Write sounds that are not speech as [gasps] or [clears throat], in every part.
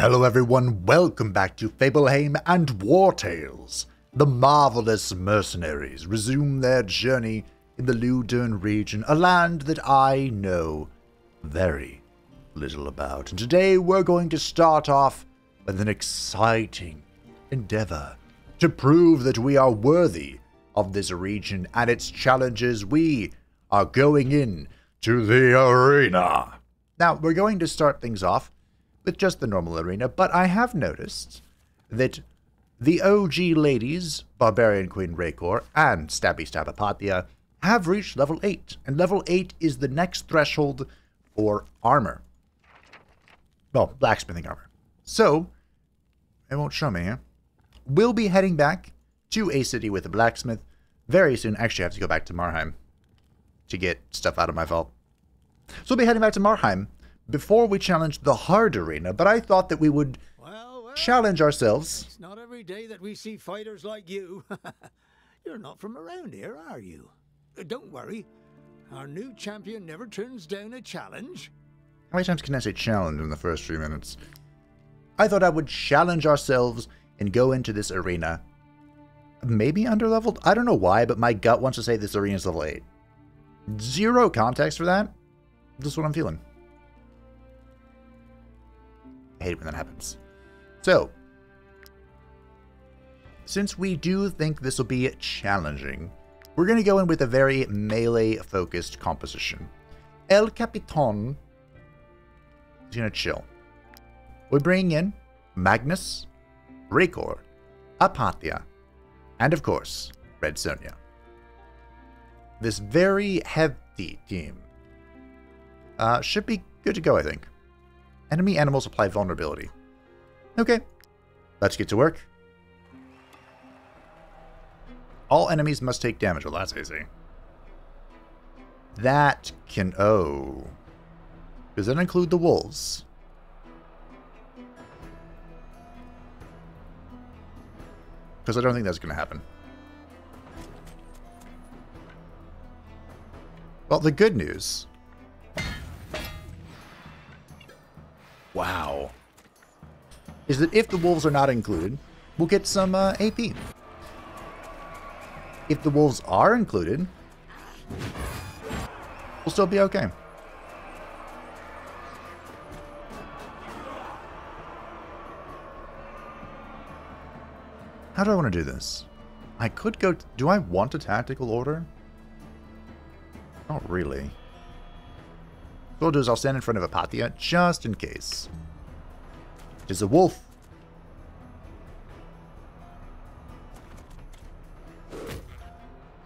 Hello everyone, welcome back to Fableheim and Wartales. The marvelous mercenaries resume their journey in the Ludern region, a land that I know very little about. And today we're going to start off with an exciting endeavor to prove that we are worthy of this region and its challenges. We are going in to the arena. Now, we're going to start things off with just the normal arena, but I have noticed that the OG ladies, Barbarian Queen Raykor and Stabby Stabapatia, have reached level 8, and level 8 is the next threshold for armor. Well, blacksmithing armor. So, it won't show me, huh? We'll be heading back to a city with a blacksmith very soon. Actually, I have to go back to Marheim to get stuff out of my vault. So we'll be heading back to Marheim before we challenge the hard arena, but I thought that we would Well, well, challenge ourselves. it's not every day that we see fighters like you. [laughs] You're not from around here, are you? Uh, Don't worry. Our new champion never turns down a challenge. How many times can I say challenge in the first three minutes? I thought I would challenge ourselves and go into this arena. Maybe underleveled? I don't know why, but my gut wants to say this arena is level 8. Zero context for that. This is what I'm feeling. Hate it when that happens. So, since we do think this will be challenging, we're going to go in with a very melee-focused composition. El Capitan is going to chill. We bring in Magnus, Raykor, Apatia, and of course, Red Sonja. This very hefty team uh, should be good to go, I think. Enemy animals apply vulnerability. Okay, let's get to work. All enemies must take damage. Well, that's easy. That can... Oh. Does that include the wolves? Because I don't think that's going to happen. Well, the good news... Wow. Is that if the wolves are not included, we'll get some uh, AP. If the wolves are included, we'll still be okay. How do I want to do this? I could go... Do I want a tactical order? Not really. What I'll do is I'll stand in front of Apatia, just in case. It is a wolf.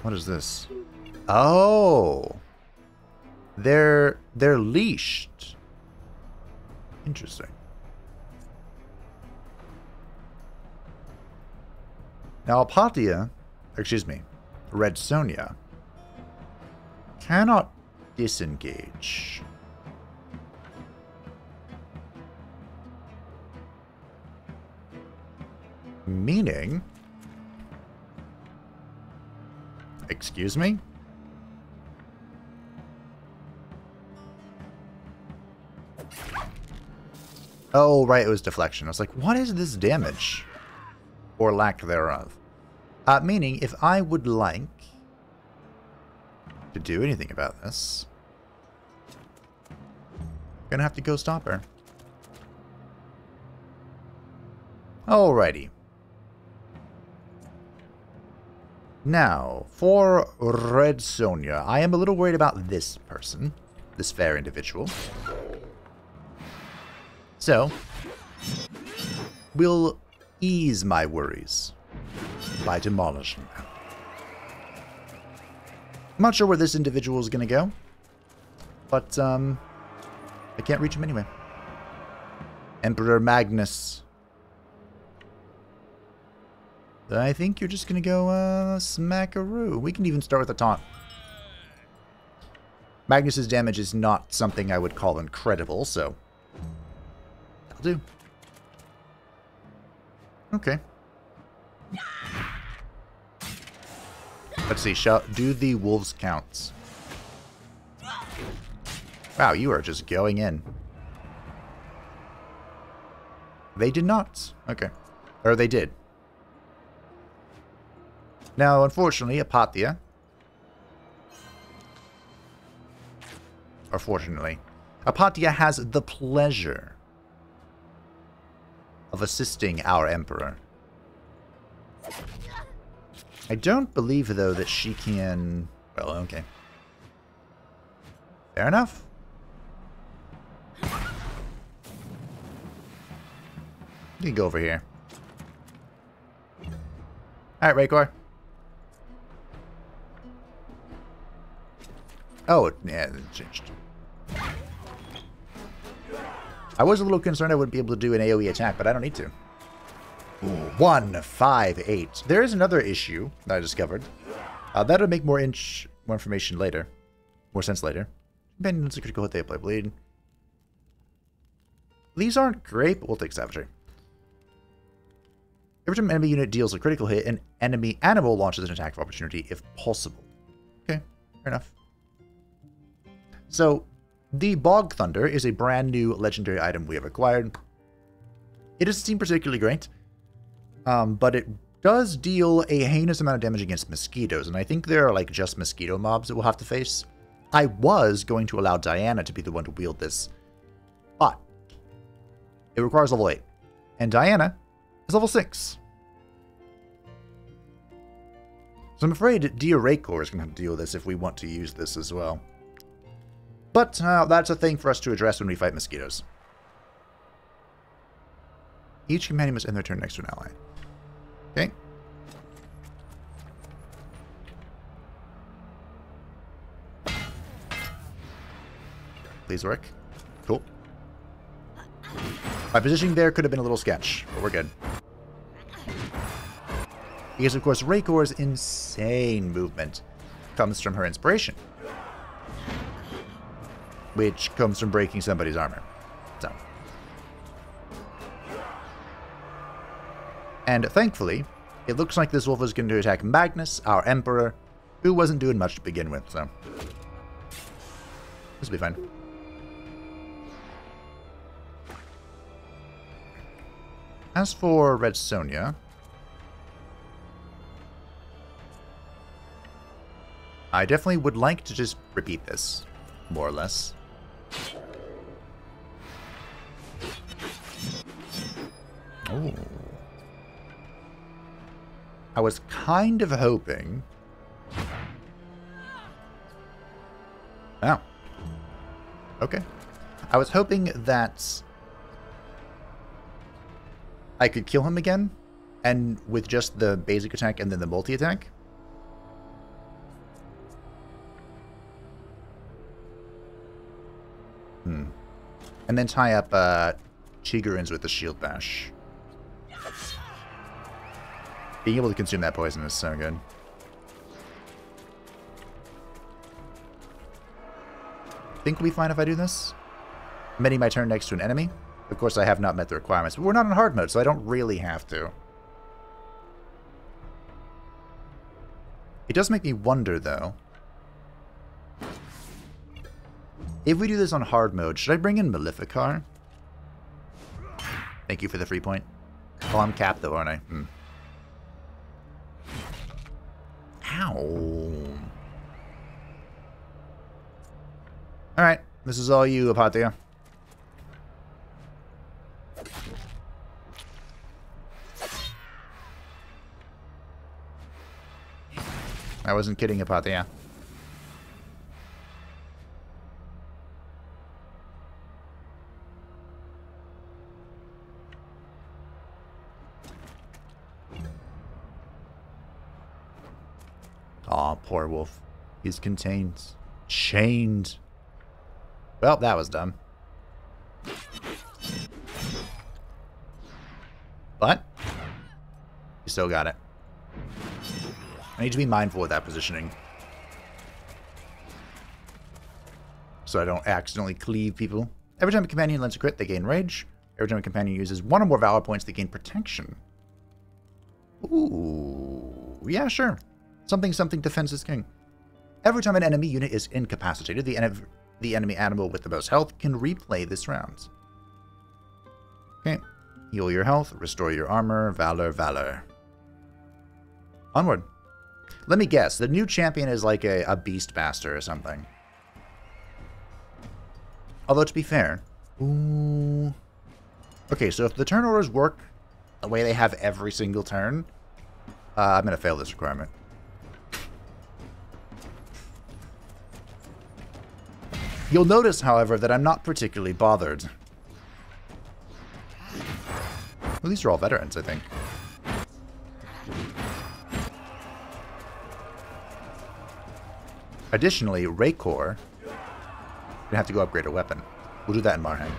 What is this? Oh! They're... they're leashed. Interesting. Now, Apatia, excuse me, Red Sonja, cannot disengage. Meaning... Excuse me? Oh, right, it was deflection. I was like, what is this damage? Or lack thereof. Uh, meaning, if I would like to do anything about this, I'm gonna have to go stop her. Alrighty. Now, for Red Sonja, I am a little worried about this person, this fair individual. So, we'll ease my worries by demolishing them. I'm not sure where this individual is going to go, but um, I can't reach him anyway. Emperor Magnus. I think you're just going to go uh, smackaroo. We can even start with a taunt. Magnus's damage is not something I would call incredible, so that'll do. Okay. Let's see. Shall do the wolves counts? Wow, you are just going in. They did not. Okay. Or they did. Now, unfortunately, Apatia, or fortunately, Apatia has the pleasure of assisting our Emperor. I don't believe, though, that she can... Well, okay. Fair enough. You can go over here. Alright, Raykor. Oh, yeah, it changed. I was a little concerned I wouldn't be able to do an AoE attack, but I don't need to. One, five, eight. There is another issue that I discovered. Uh, that'll make more inch more information later. More sense later. Companions critical hit they apply bleed. These aren't great, but we'll take savagery. Every time an enemy unit deals a critical hit, an enemy animal launches an attack of opportunity if possible. Okay, fair enough. So, the Bog Thunder is a brand new legendary item we have acquired. It doesn't seem particularly great, um, but it does deal a heinous amount of damage against mosquitoes, and I think there are like just mosquito mobs that we'll have to face. I was going to allow Diana to be the one to wield this, but it requires level 8, and Diana is level 6. So I'm afraid Dia Raykor is going to have to deal with this if we want to use this as well. But uh, that's a thing for us to address when we fight mosquitoes. Each companion must end their turn next to an ally. Okay. Please work. Cool. My positioning there could have been a little sketch, but we're good. Because, of course, Raykor's insane movement comes from her inspiration which comes from breaking somebody's armor. So. And thankfully, it looks like this wolf is going to attack Magnus, our Emperor, who wasn't doing much to begin with, so... This will be fine. As for Red Sonja... I definitely would like to just repeat this, more or less. Oh. I was kind of hoping... Oh. Okay. I was hoping that I could kill him again, and with just the basic attack and then the multi-attack. And then tie up uh, Chigurins with the shield bash. Being able to consume that poison is so good. Think we'll be fine if I do this? I'm my turn next to an enemy. Of course, I have not met the requirements, but we're not in hard mode, so I don't really have to. It does make me wonder, though. If we do this on hard mode, should I bring in Maleficar? Thank you for the free point. Oh, I'm capped though, aren't I? Hmm. Ow. Alright, this is all you, Apatia. I wasn't kidding, Apatia. Poor wolf. He's contained. Chained. Well, that was dumb. But, you still got it. I need to be mindful of that positioning. So I don't accidentally cleave people. Every time a companion lends a crit, they gain rage. Every time a companion uses one or more valor points, they gain protection. Ooh, yeah, sure. Something something defends is king. Every time an enemy unit is incapacitated, the, en the enemy animal with the most health can replay this round. Okay. Heal your health, restore your armor, valor, valor. Onward. Let me guess, the new champion is like a, a Beastmaster or something. Although, to be fair... Ooh... Okay, so if the turn orders work the way they have every single turn, uh, I'm going to fail this requirement. You'll notice, however, that I'm not particularly bothered. Well, these are all veterans, I think. Additionally, Raykor, gonna have to go upgrade a weapon. We'll do that in Marheim.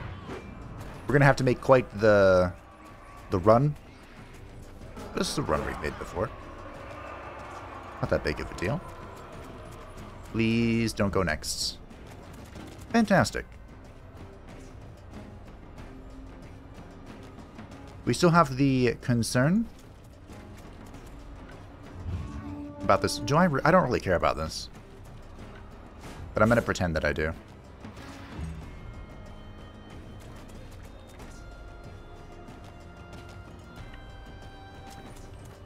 We're gonna have to make quite the the run. This is a run we've made before. Not that big of a deal. Please don't go next. Fantastic. We still have the concern about this. Do I? I don't really care about this. But I'm going to pretend that I do.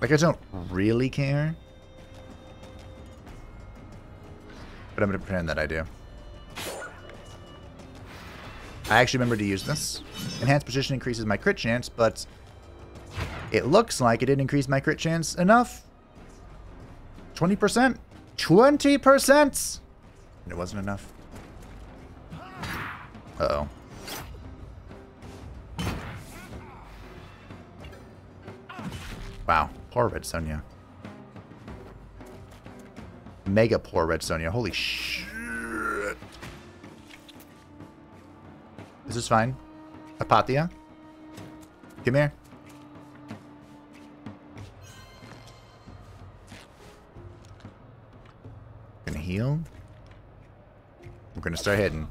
Like, I don't really care. But I'm going to pretend that I do. I actually remember to use this. Enhanced position increases my crit chance, but it looks like it didn't increase my crit chance enough. 20%? 20%! It wasn't enough. Uh oh Wow. Poor Red Sonja. Mega poor Red Sonja. Holy shit. Is fine. Apatia. Come here. Gonna heal. We're gonna start hitting.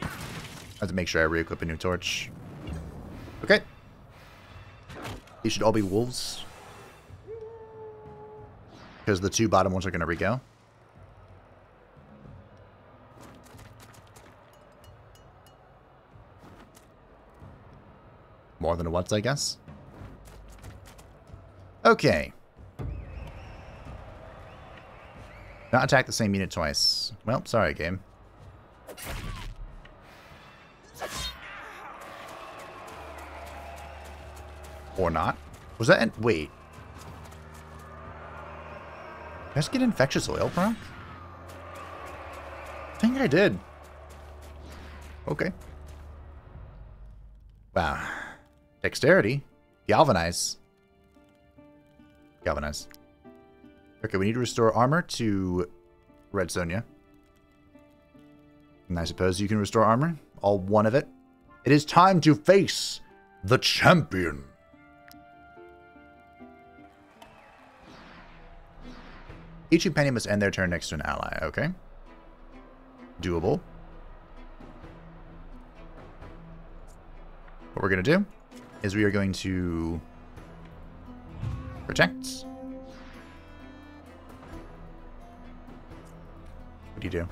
I have to make sure I re-equip a new torch. Okay. These should all be wolves. Because the two bottom ones are gonna re-go. More than once, I guess. Okay. Not attack the same unit twice. Well, sorry, game. Or not. Was that... Wait. Did I just get infectious oil bro? I think I did. Okay. Wow. Dexterity. Galvanize. Galvanize. Okay, we need to restore armor to Red Sonja. And I suppose you can restore armor? All one of it? It is time to face the champion. Each companion must end their turn next to an ally, okay? Doable. What we're going to do is we are going to protect. What do you do?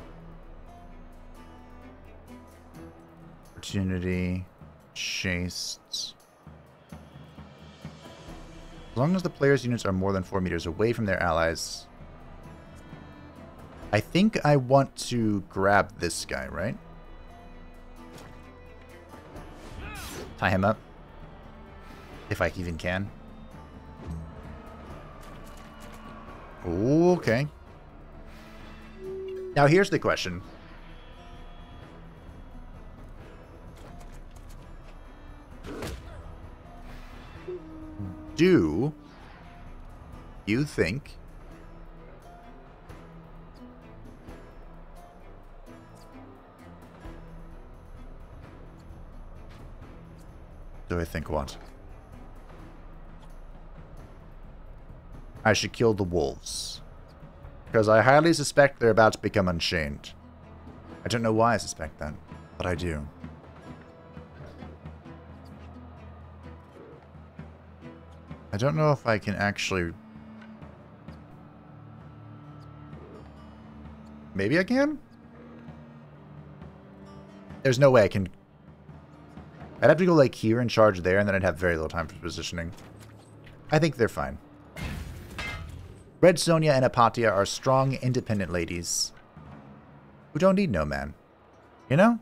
Opportunity. Chased. As long as the player's units are more than 4 meters away from their allies. I think I want to grab this guy, right? Tie him up. If I even can. Okay. Now here's the question. Do you think Do I think what? I should kill the wolves. Because I highly suspect they're about to become unchained. I don't know why I suspect that, but I do. I don't know if I can actually... Maybe I can? There's no way I can I'd have to go like here and charge there, and then I'd have very little time for positioning. I think they're fine. Red Sonja and Apatia are strong, independent ladies who don't need no man. You know?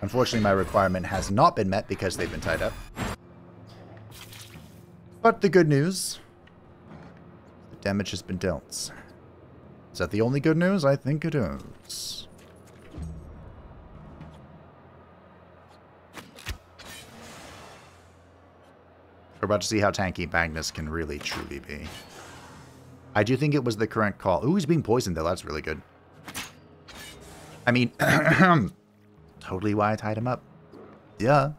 Unfortunately, my requirement has not been met because they've been tied up. But the good news, the damage has been dealt. Is that the only good news? I think it is. We're about to see how tanky Magnus can really truly be. I do think it was the current call. Ooh, he's being poisoned though. That's really good. I mean, [clears throat] totally why I tied him up. Yeah.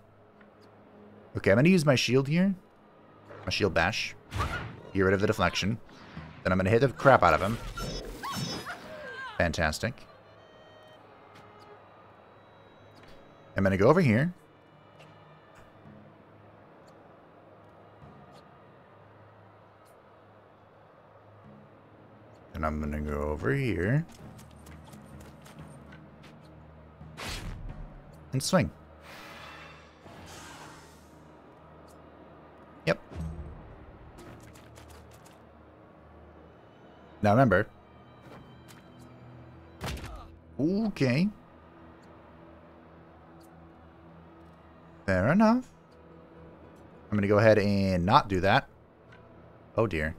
Okay, I'm going to use my shield here. My shield bash. Get rid of the deflection. Then I'm going to hit the crap out of him. Fantastic. I'm going to go over here. And I'm going to go over here. And swing. Yep. Now remember. Okay. Fair enough. I'm going to go ahead and not do that. Oh dear.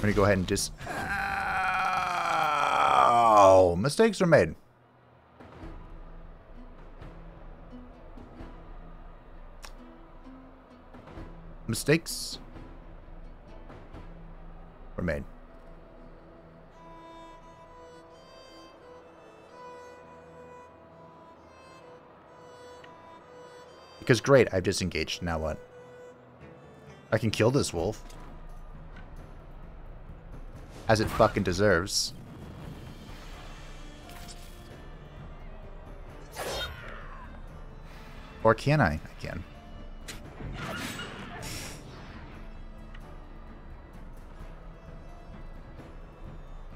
I'm going to go ahead and just... Oh, mistakes are made. Mistakes were made. Because great, I've disengaged. Now what? I can kill this wolf. As it fucking deserves. Or can I? I can.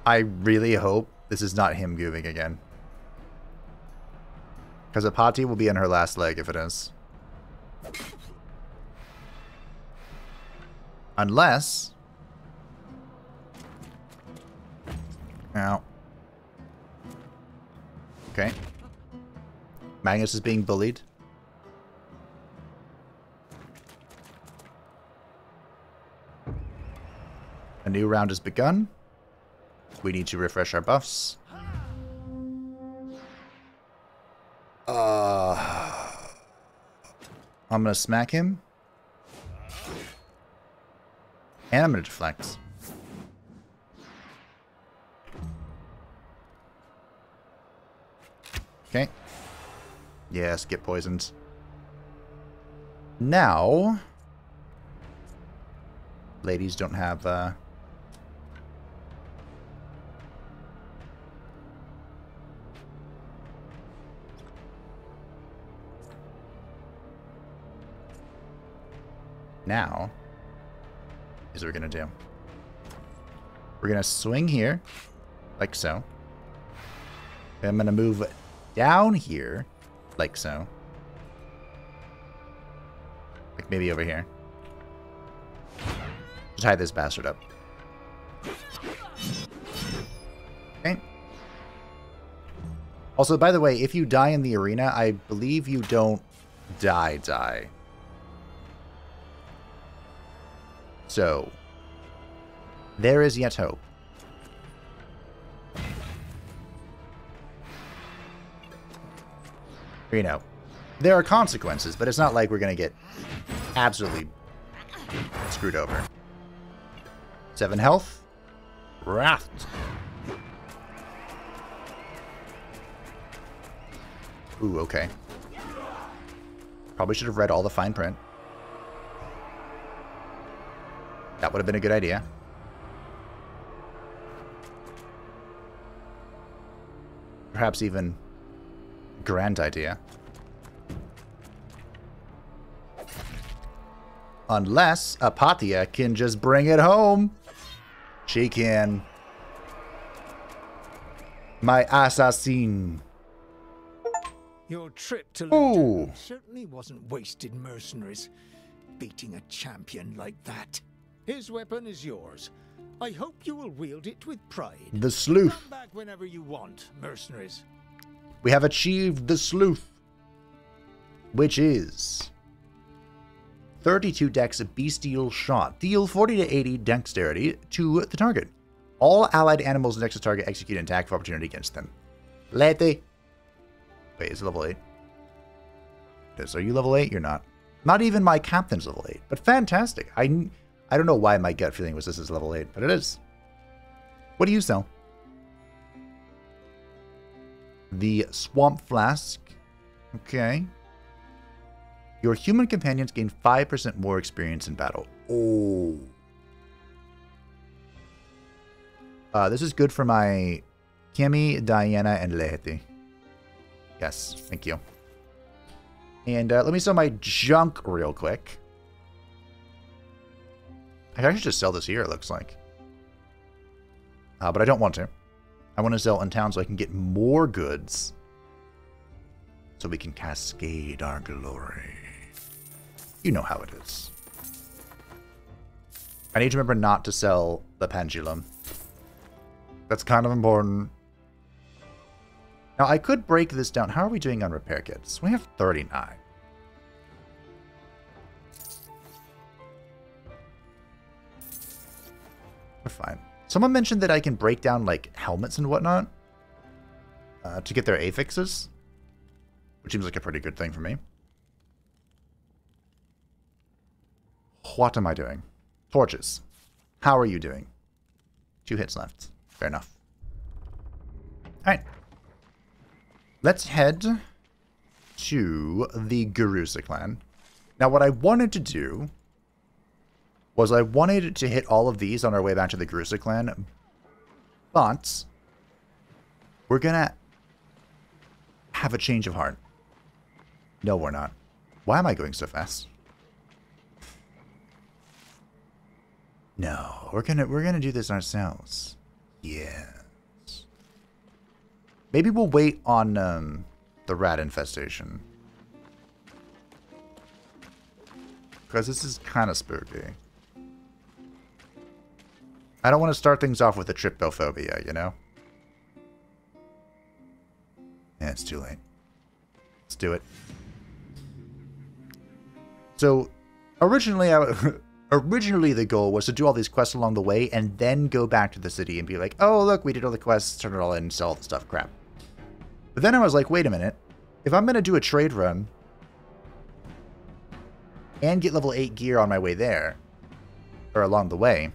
I really hope this is not him gooving again. Because Apati will be in her last leg if it is. Unless... Now. Okay. Magnus is being bullied. A new round has begun. We need to refresh our buffs. Uh, I'm going to smack him. And I'm going to deflect. Okay. Yes, get poisoned. Now, ladies don't have uh, now is what we're going to do. We're going to swing here, like so. I'm going to move down here, like so. Like maybe over here. Just tie this bastard up. Okay. Also, by the way, if you die in the arena, I believe you don't die die. So, there is yet hope. You know, there are consequences, but it's not like we're going to get absolutely screwed over. Seven health. Wrath. Ooh, okay. Probably should have read all the fine print. That would have been a good idea. Perhaps even grand idea. Unless Apatia can just bring it home. She can. My assassin. Your trip to Ooh. Ludern certainly wasn't wasted, mercenaries. Beating a champion like that. His weapon is yours. I hope you will wield it with pride. The sleuth. Come back whenever you want, mercenaries. We have achieved the sleuth, which is 32 dex bestial shot. Deal 40 to 80 dexterity to the target. All allied animals next to target execute an attack for opportunity against them. Lete. Wait, is it level 8? Yes, are you level 8? You're not. Not even my captain's level 8, but fantastic. I, I don't know why my gut feeling was this is level 8, but it is. What do you sell? The Swamp Flask. Okay. Your human companions gain 5% more experience in battle. Oh. Uh, this is good for my Kemi, Diana, and Leheti. Yes, thank you. And uh, let me sell my junk real quick. I actually just sell this here, it looks like. Uh, but I don't want to. I want to sell in town so I can get more goods. So we can cascade our glory. You know how it is. I need to remember not to sell the pendulum. That's kind of important. Now, I could break this down. How are we doing on repair kits? We have 39. We're fine. Someone mentioned that I can break down, like, helmets and whatnot uh, to get their affixes, which seems like a pretty good thing for me. What am I doing? Torches. How are you doing? Two hits left. Fair enough. Alright. Let's head to the Garusa clan. Now, what I wanted to do was I wanted to hit all of these on our way back to the Garusa clan, but we're gonna have a change of heart. No, we're not. Why am I going so fast? No, we're gonna we're gonna do this ourselves. Yes. Maybe we'll wait on um, the rat infestation. Because this is kind of spooky. I don't want to start things off with a trypophobia, you know? Yeah, it's too late. Let's do it. So, originally, I, [laughs] originally the goal was to do all these quests along the way and then go back to the city and be like, oh, look, we did all the quests, turn it all in, sell all the stuff, crap. But then I was like, wait a minute. If I'm going to do a trade run and get level 8 gear on my way there, or along the way,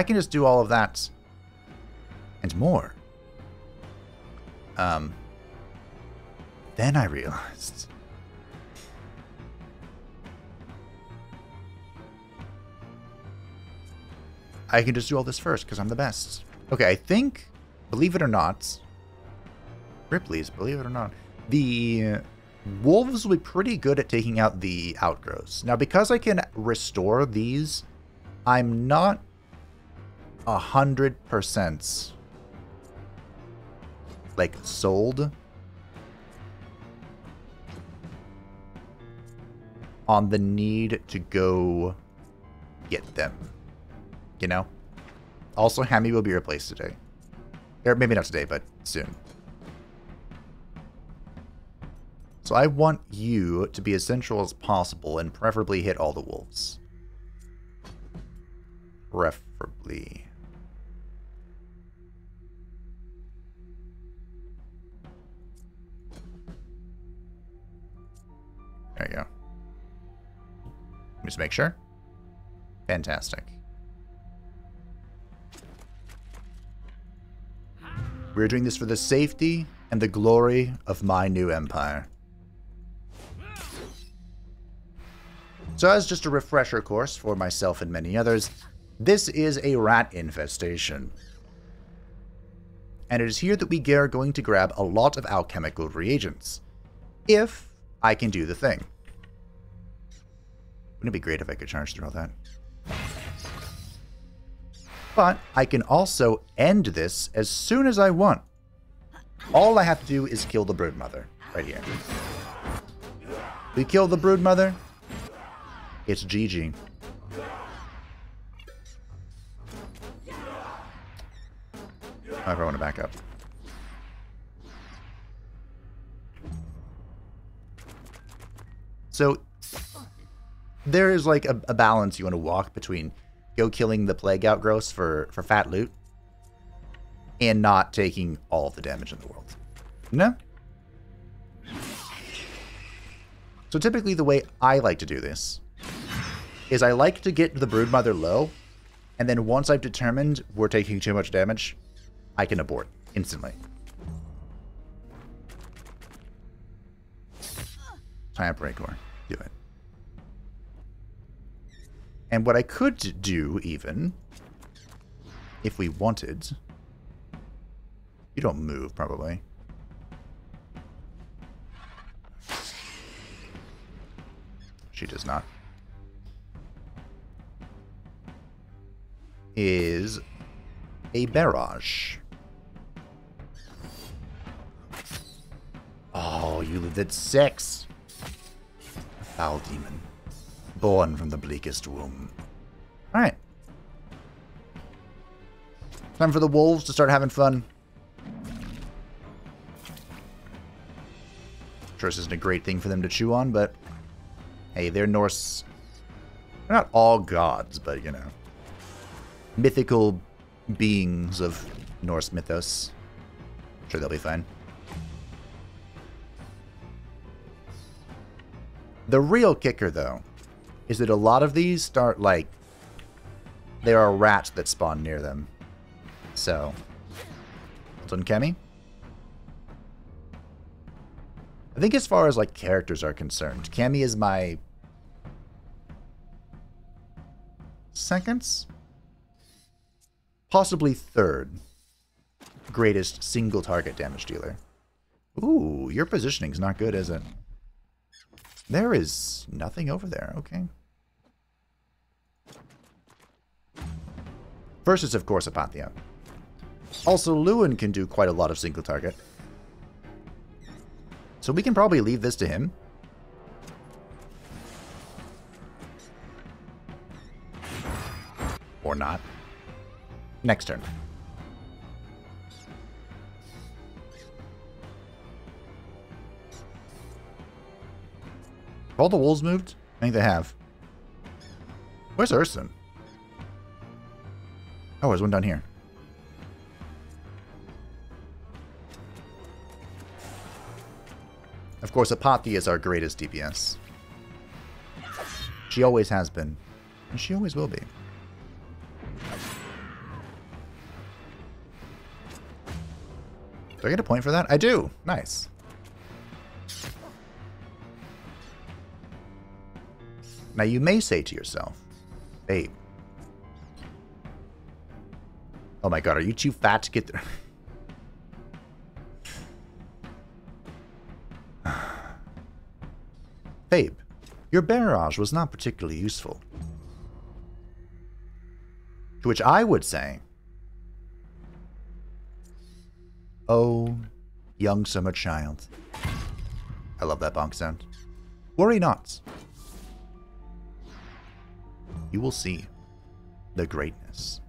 I can just do all of that and more. Um, then I realized I can just do all this first because I'm the best. Okay, I think, believe it or not, Ripley's, believe it or not, the wolves will be pretty good at taking out the outgrowths. Now, because I can restore these, I'm not a hundred percent like sold on the need to go get them. You know? Also, Hammy will be replaced today. Or maybe not today, but soon. So I want you to be as central as possible and preferably hit all the wolves. Preferably. There you go. Just make sure. Fantastic. We're doing this for the safety and the glory of my new empire. So as just a refresher course for myself and many others, this is a rat infestation. And it is here that we are going to grab a lot of alchemical reagents. If I can do the thing. Wouldn't it be great if I could charge through all that? But I can also end this as soon as I want. All I have to do is kill the broodmother right here. We kill the broodmother. It's GG. I want to back up. So there is like a, a balance you want to walk between go killing the plague outgrowths for, for fat loot and not taking all the damage in the world. No? So typically the way I like to do this is I like to get the broodmother low, and then once I've determined we're taking too much damage, I can abort instantly. Time Breakor. Do it. And what I could do, even, if we wanted... You don't move, probably. She does not. Is a barrage. Oh, you lived at six. A foul demon. Born from the bleakest womb. Alright. Time for the wolves to start having fun. Sure, this isn't a great thing for them to chew on, but hey, they're Norse. They're not all gods, but you know, mythical beings of Norse mythos. Sure, they'll be fine. The real kicker, though, is that a lot of these start like there are rats that spawn near them. So, it's on Kemi. I think as far as like characters are concerned, Cammy is my second, possibly third greatest single target damage dealer. Ooh, your positioning's not good, is it? There is nothing over there. Okay. Is, of course, Apathia. Also, Lewin can do quite a lot of single target. So we can probably leave this to him. Or not. Next turn. Have all the wolves moved? I think they have. Where's Urson? Oh, there's one down here. Of course, Apathy is our greatest DPS. She always has been. And she always will be. Do I get a point for that? I do. Nice. Now you may say to yourself, babe. Oh my god, are you too fat to get there? [sighs] Babe, your barrage was not particularly useful. To which I would say, Oh, young summer child. I love that bonk sound. Worry not. You will see the greatness.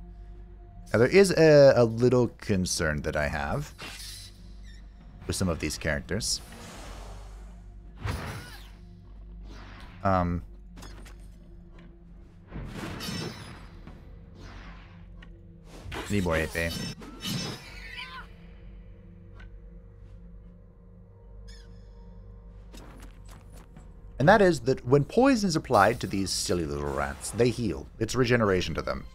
Now, there is a, a little concern that I have with some of these characters. Um, need more AP. And that is that when poison is applied to these silly little rats, they heal. It's regeneration to them.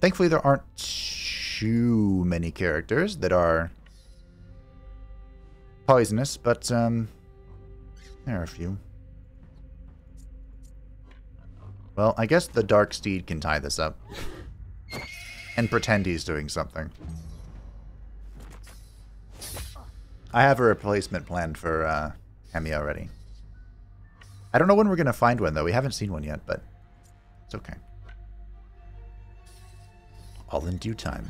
Thankfully, there aren't too many characters that are poisonous, but um, there are a few. Well, I guess the Dark Steed can tie this up. And pretend he's doing something. I have a replacement planned for uh, Hemi already. I don't know when we're going to find one, though. We haven't seen one yet, but it's okay. All in due time.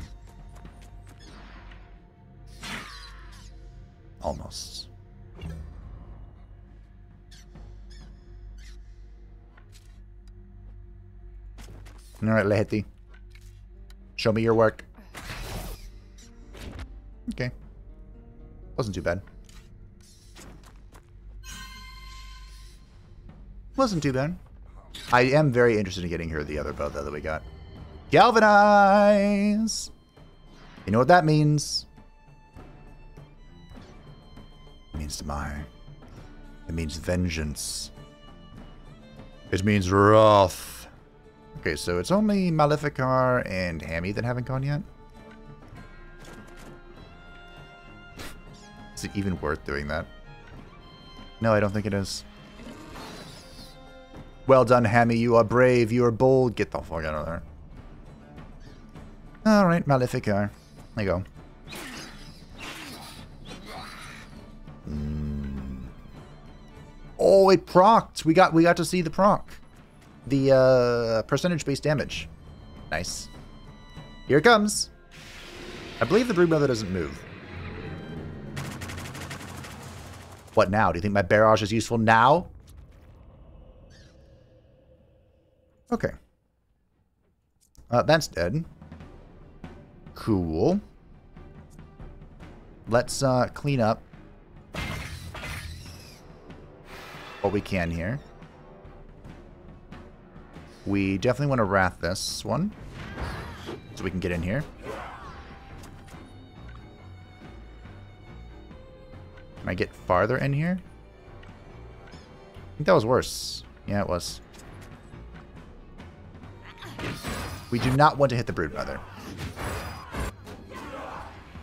Almost. Alright, Laheti. Show me your work. Okay. Wasn't too bad. Wasn't too bad. I am very interested in getting her the other bow, though, that we got. Galvanize! You know what that means? It means my. It means vengeance. It means wrath. Okay, so it's only Maleficar and Hammy that haven't gone yet. Is it even worth doing that? No, I don't think it is. Well done, Hammy. You are brave. You are bold. Get the fuck out of there. Alright, Maleficar. There you go. Oh, it procced. We got we got to see the proc. The uh, percentage-based damage. Nice. Here it comes. I believe the Broodmother doesn't move. What now? Do you think my barrage is useful now? Okay. Uh, that's dead. Cool. Let's uh, clean up what we can here. We definitely want to wrath this one so we can get in here. Can I get farther in here? I think that was worse. Yeah, it was. We do not want to hit the Broodmother.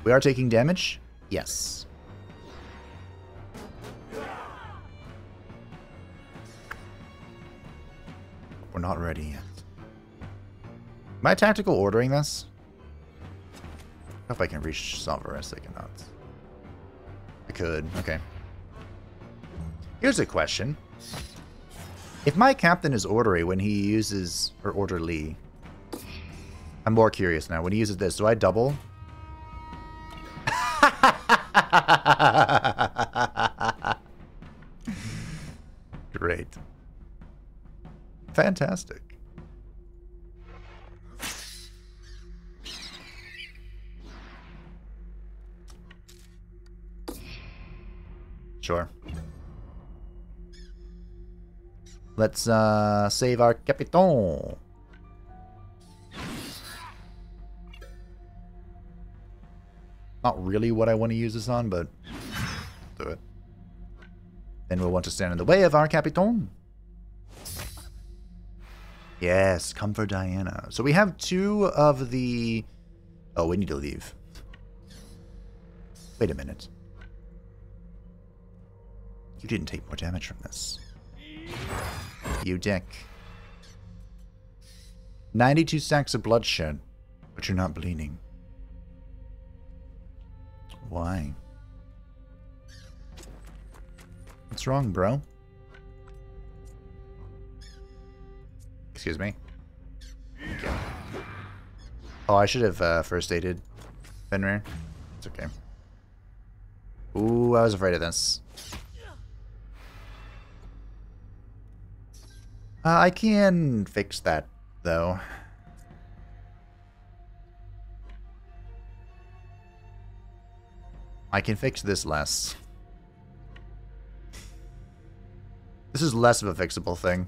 We are taking damage? Yes. We're not ready yet. Am I tactical ordering this? I hope I can reach Salvarez. I cannot. I could. Okay. Here's a question. If my captain is orderly when he uses... Or orderly. I'm more curious now. When he uses this, do I double? [laughs] Great. Fantastic. Sure. Let's uh, save our Capitan. Not really what I want to use this on, but do it. Then we'll want to stand in the way of our Capitan. Yes, come for Diana. So we have two of the... Oh, we need to leave. Wait a minute. You didn't take more damage from this. You dick. 92 stacks of bloodshed, but you're not bleeding. Why? What's wrong, bro? Excuse me. Oh, I should have uh, first aided Fenrir. It's okay. Ooh, I was afraid of this. Uh, I can fix that, though. I can fix this less. This is less of a fixable thing.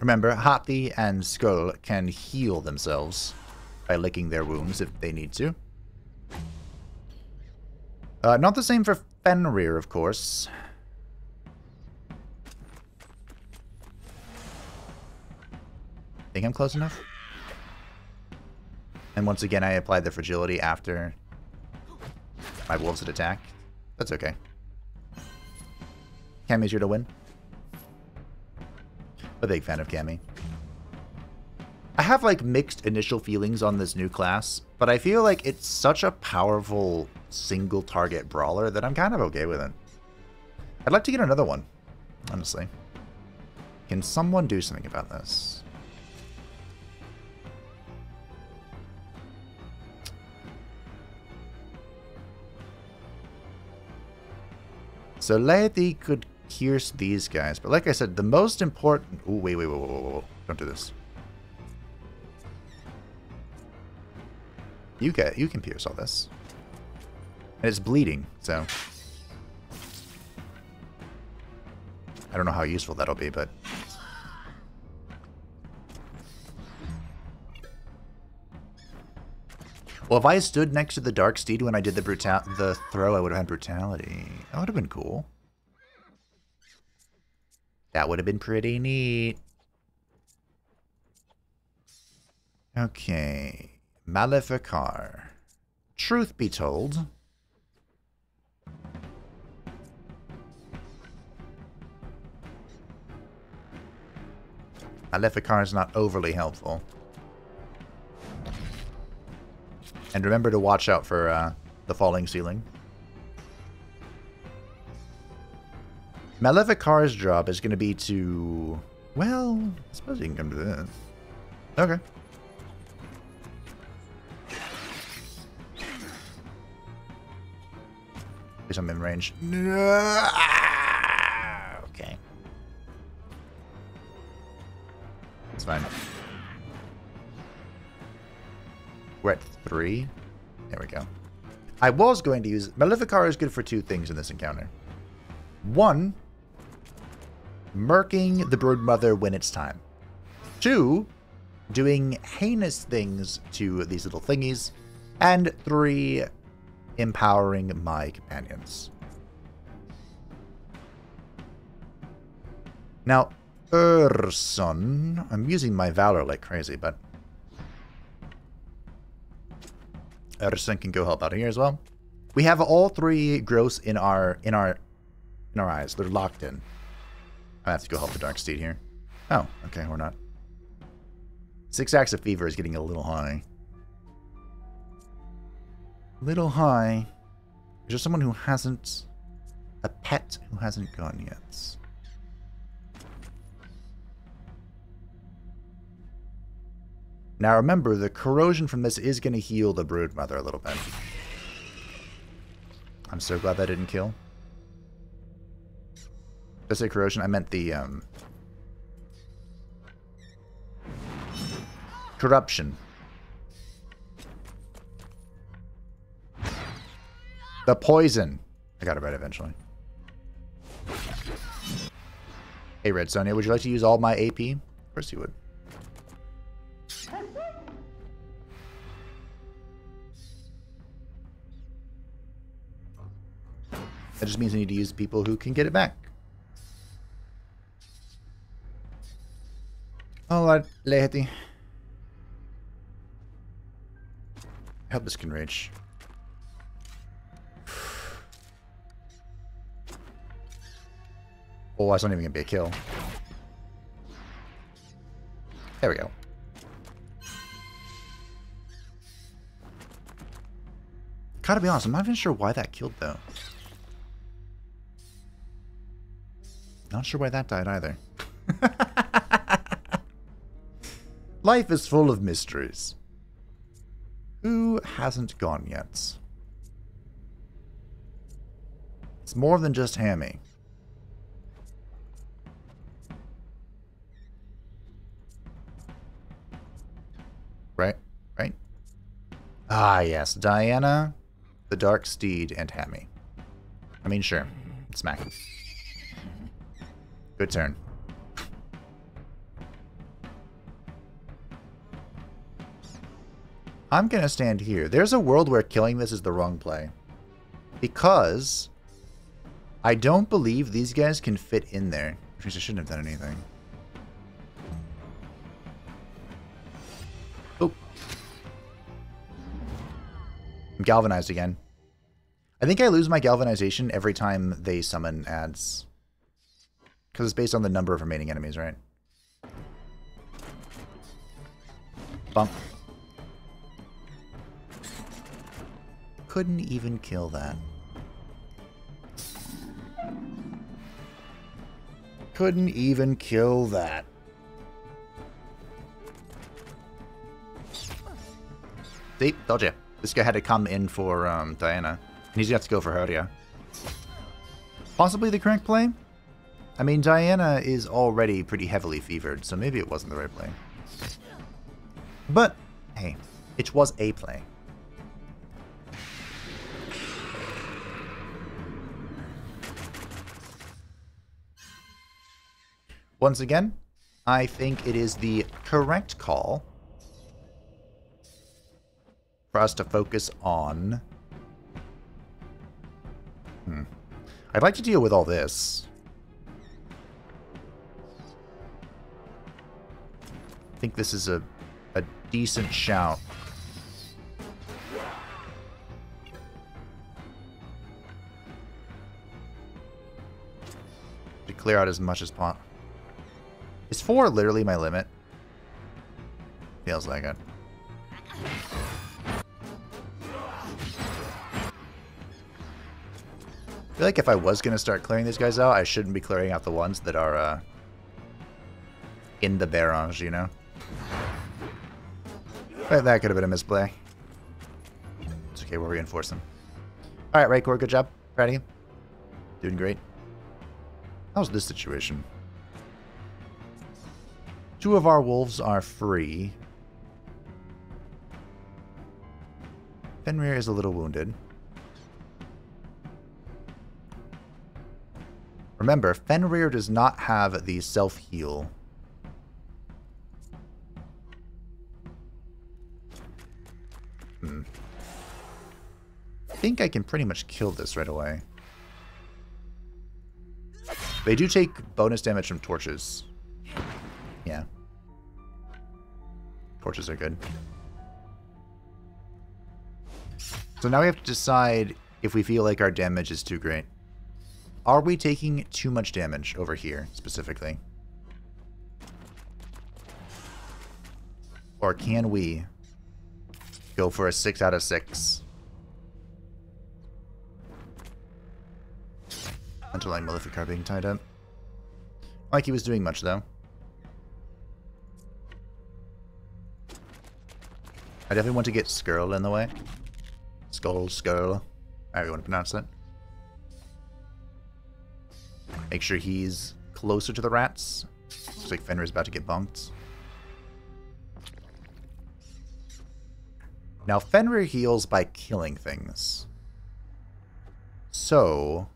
Remember, Hathi and Skull can heal themselves by licking their wounds if they need to. Uh, not the same for Fenrir, of course. Think I'm close enough? And once again, I applied the fragility after my wolves had attacked. That's okay. Cammy's here to win. A big fan of Cammy. I have like mixed initial feelings on this new class, but I feel like it's such a powerful single target brawler that I'm kind of okay with it. I'd like to get another one, honestly. Can someone do something about this? So Laity could pierce these guys, but like I said, the most important... Oh, wait, wait, wait, wait, wait, wait, don't do this. You get, you can pierce all this. And it's bleeding, so... I don't know how useful that'll be, but... Well, if I stood next to the Dark Steed when I did the brutal the throw, I would have had brutality. That would have been cool. That would have been pretty neat. Okay. Maleficar. Truth be told, Maleficar is not overly helpful. And remember to watch out for uh, the falling ceiling. Maleficar's job is going to be to... Well, I suppose you can come to this. Okay. Guess I'm in range. No! Okay. It's fine. We're at three. There we go. I was going to use... Maleficar is good for two things in this encounter. One, murking the broodmother when it's time. Two, doing heinous things to these little thingies. And three, empowering my companions. Now, Urson, I'm using my Valor like crazy, but Urson can go help out here as well. We have all three gross in our in our in our eyes. They're locked in. I have to go help the Dark Steed here. Oh, okay, we're not. Six Acts of Fever is getting a little high. Little high. Is there someone who hasn't... A pet who hasn't gone yet? Now remember, the corrosion from this is going to heal the Broodmother a little bit. I'm so glad that didn't kill. Did I say corrosion? I meant the, um... Corruption. The poison. I got it right eventually. Hey, Red Sonja, would you like to use all my AP? Of course you would. That just means I need to use people who can get it back. Alright, Laity. Help this can reach. [sighs] Oh, that's not even gonna be a kill. There we go. Gotta be honest, I'm not even sure why that killed though. Not sure why that died either. [laughs] Life is full of mysteries. Who hasn't gone yet? It's more than just Hammy. Right? Right? Ah, yes. Diana, the Dark Steed, and Hammy. I mean, sure. Smack. Good turn. I'm to stand here. There's a world where killing this is the wrong play. Because I don't believe these guys can fit in there. Which means I shouldn't have done anything. Oh. I'm galvanized again. I think I lose my galvanization every time they summon ads. Because it's based on the number of remaining enemies, right? Bump. Couldn't even kill that. Couldn't even kill that. See, told you. This guy had to come in for um, Diana. And he's got to go for yeah. Possibly the correct play? I mean, Diana is already pretty heavily fevered, so maybe it wasn't the right play. But, hey, it was a play. Once again, I think it is the correct call for us to focus on... Hmm. I'd like to deal with all this. Think this is a, a decent shout. To clear out as much as possible. Is four literally my limit? Feels like it. I feel like if I was going to start clearing these guys out, I shouldn't be clearing out the ones that are uh, in the barrage, you know? But that could have been a misplay. It's okay, we'll reinforce them. Alright, Raykor, good job. Proud of you. Doing great. How's this situation? Two of our wolves are free. Fenrir is a little wounded. Remember, Fenrir does not have the self-heal. Hmm. I think I can pretty much kill this right away. They do take bonus damage from torches. Yeah. Torches are good. So now we have to decide if we feel like our damage is too great. Are we taking too much damage over here, specifically? Or can we go for a 6 out of 6? Underlying Maleficar being tied up. Like he was doing much, though. I definitely want to get Skirl in the way. Skull, Skirl. However you want to pronounce that. Make sure he's closer to the rats. Looks like Fenrir's about to get bunked. Now, Fenrir heals by killing things. So...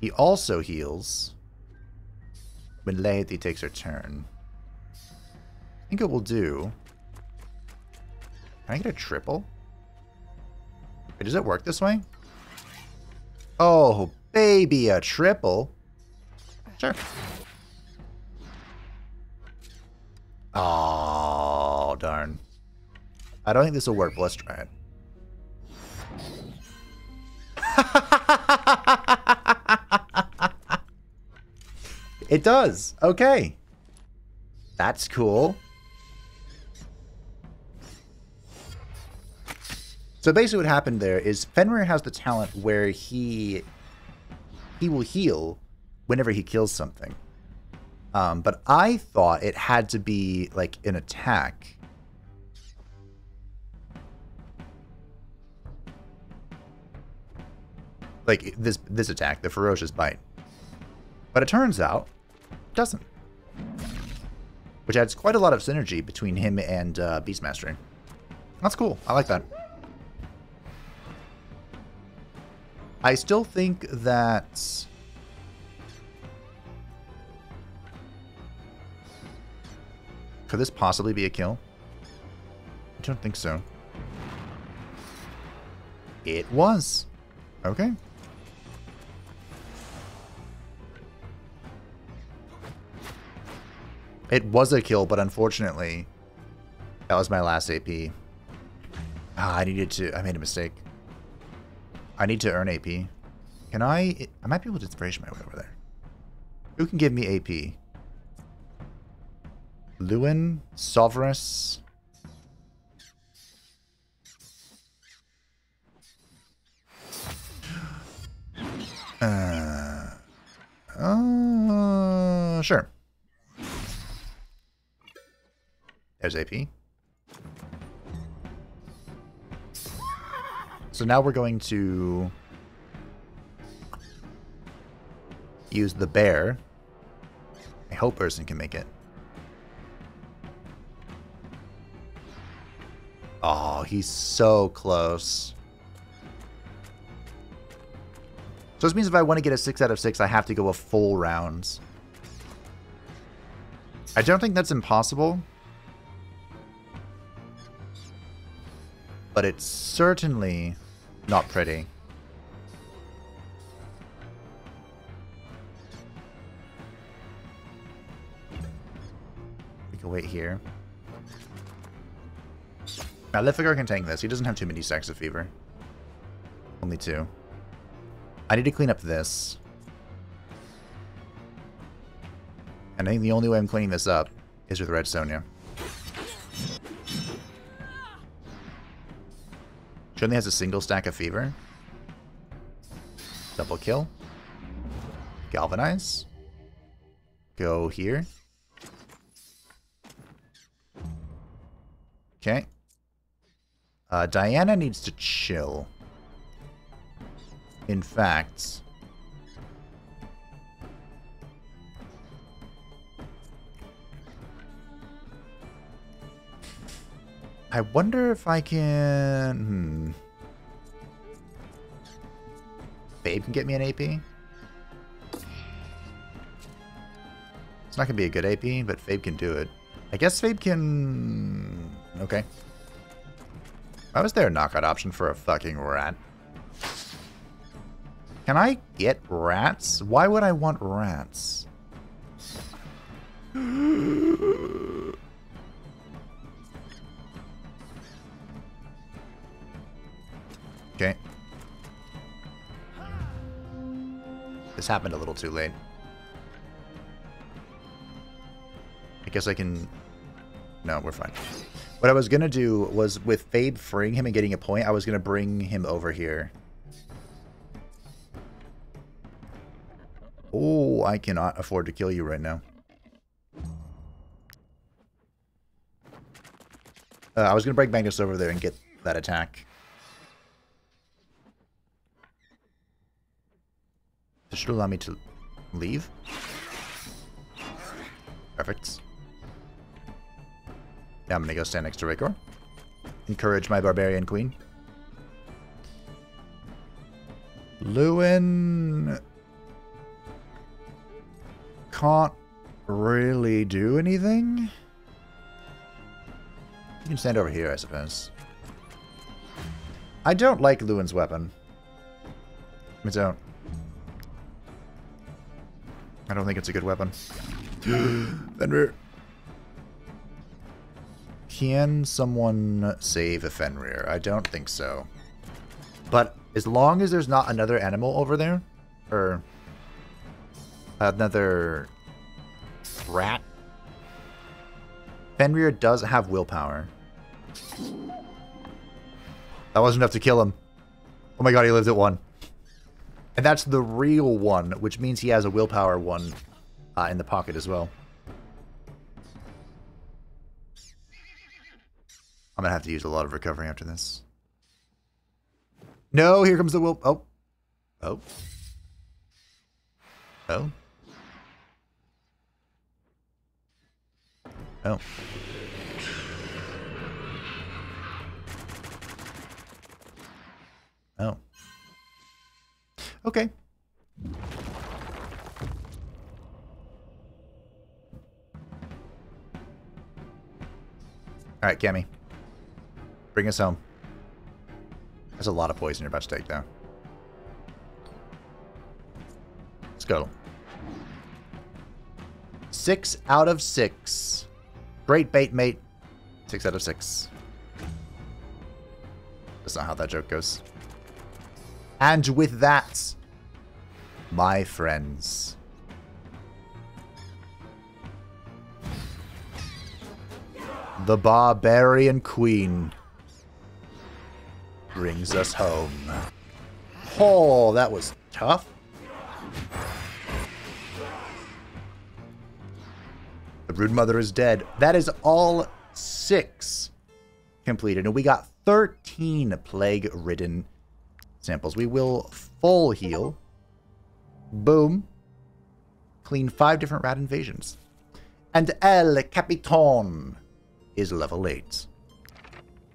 He also heals when Lahti takes her turn. I think it will do... Can I get a triple? Wait, does it work this way? Oh, baby, a triple. Sure. Oh, darn. I don't think this will work, but let's try it. [laughs] it does. Okay. That's cool. So basically what happened there is Fenrir has the talent where he he will heal whenever he kills something. Um, but I thought it had to be like an attack. Like this this attack, the ferocious bite. But it turns out it doesn't. Which adds quite a lot of synergy between him and uh, Beastmaster. That's cool. I like that. I still think that... Could this possibly be a kill? I don't think so. It was. Okay. It was a kill, but unfortunately, that was my last AP. Ah, I needed to... I made a mistake. I need to earn AP. Can I... I might be able to inspiration my way over there. Who can give me AP? Lewin, Sovereign. Uh, uh, sure. There's AP. So now we're going to use the bear. I hope Urson can make it. Oh, he's so close. So this means if I want to get a 6 out of 6, I have to go a full rounds. I don't think that's impossible. But it's certainly not pretty. We can wait here. Now, can tank this. He doesn't have too many stacks of fever. Only two. I need to clean up this. And I think the only way I'm cleaning this up is with Red Sonja. She only has a single stack of fever. Double kill. Galvanize. Go here. Okay. Uh, Diana needs to chill. In fact... I wonder if I can... Hmm. Babe can get me an AP? It's not going to be a good AP, but Fabe can do it. I guess Fabe can... Okay. Why was there a knockout option for a fucking rat? Can I get rats? Why would I want rats? [gasps] Okay. This happened a little too late. I guess I can... No, we're fine. What I was going to do was, with Fabe freeing him and getting a point, I was going to bring him over here. Oh, I cannot afford to kill you right now. Uh, I was going to bring Magnus over there and get that attack. This should allow me to leave. Perfect. Now I'm gonna go stand next to Raykor. Encourage my barbarian queen. Lewin can't really do anything. You can stand over here, I suppose. I don't like Lewin's weapon. I don't. I don't think it's a good weapon. [gasps] Fenrir. Can someone save a Fenrir? I don't think so. But as long as there's not another animal over there, or another rat, Fenrir does have willpower. That wasn't enough to kill him. Oh my god, he lives at one. And that's the real one, which means he has a willpower one uh, in the pocket as well. I'm going to have to use a lot of recovery after this. No, here comes the will. Oh. Oh. Oh. Oh. Oh. Okay. Alright, Cammy. Bring us home. There's a lot of poison you're about to take, though. Let's go. Six out of six. Great bait, mate. Six out of six. That's not how that joke goes. And with that, my friends, The barbarian queen brings us home. Oh, that was tough. The brood mother is dead. That is all six completed. And we got 13 plague-ridden samples. We will full heal. Boom. Clean five different rat invasions. And El Capitan is level 8.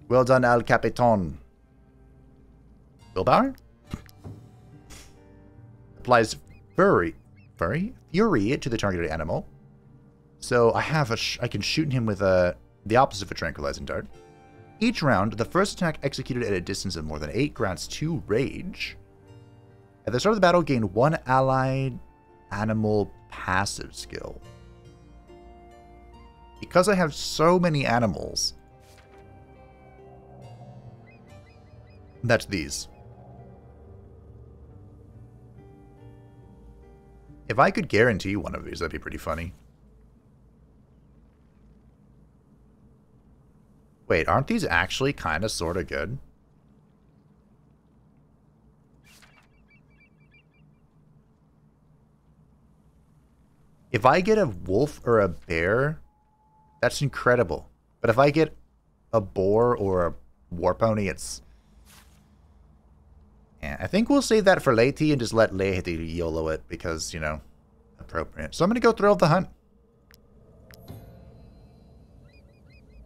Well done, El Capitan. Willpower? Applies furry, furry, fury to the targeted animal. So I have a, I can shoot him with a the opposite of a tranquilizing dart. Each round, the first attack executed at a distance of more than 8 grants 2 rage. At the start of the battle, gain one allied animal passive skill. Because I have so many animals, that's these. If I could guarantee one of these, that'd be pretty funny. Wait, aren't these actually kind of sort of good? If I get a wolf or a bear, that's incredible. But if I get a boar or a war pony, it's... Yeah, I think we'll save that for Leti and just let Leti YOLO it because, you know, appropriate. So I'm going to go Thrill of the Hunt.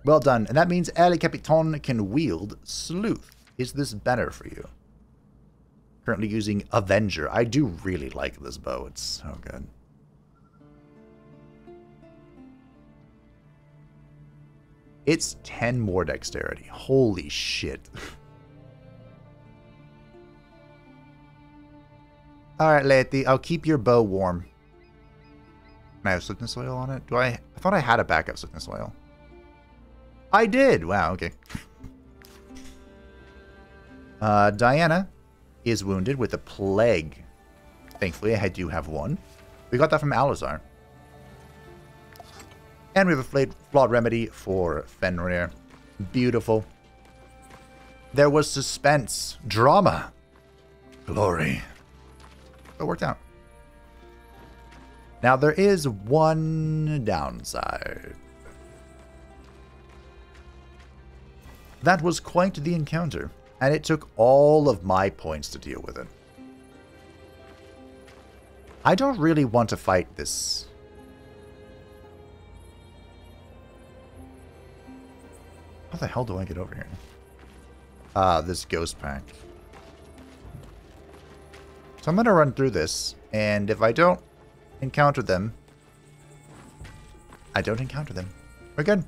Well done. And that means El Capitan can wield Sleuth. Is this better for you? Currently using Avenger. I do really like this bow. It's so good. It's 10 more dexterity. Holy shit. [laughs] Alright, Leti, I'll keep your bow warm. Can I have sickness oil on it? Do I? I thought I had a backup sickness oil. I did! Wow, okay. Uh, Diana is wounded with a plague. Thankfully, I do have one. We got that from Alazar. And we have a flawed remedy for Fenrir. Beautiful. There was suspense, drama, glory. It worked out. Now, there is one downside. That was quite the encounter, and it took all of my points to deal with it. I don't really want to fight this. How the hell do I get over here? Ah, uh, this ghost pack. So I'm going to run through this, and if I don't encounter them, I don't encounter them. We're good.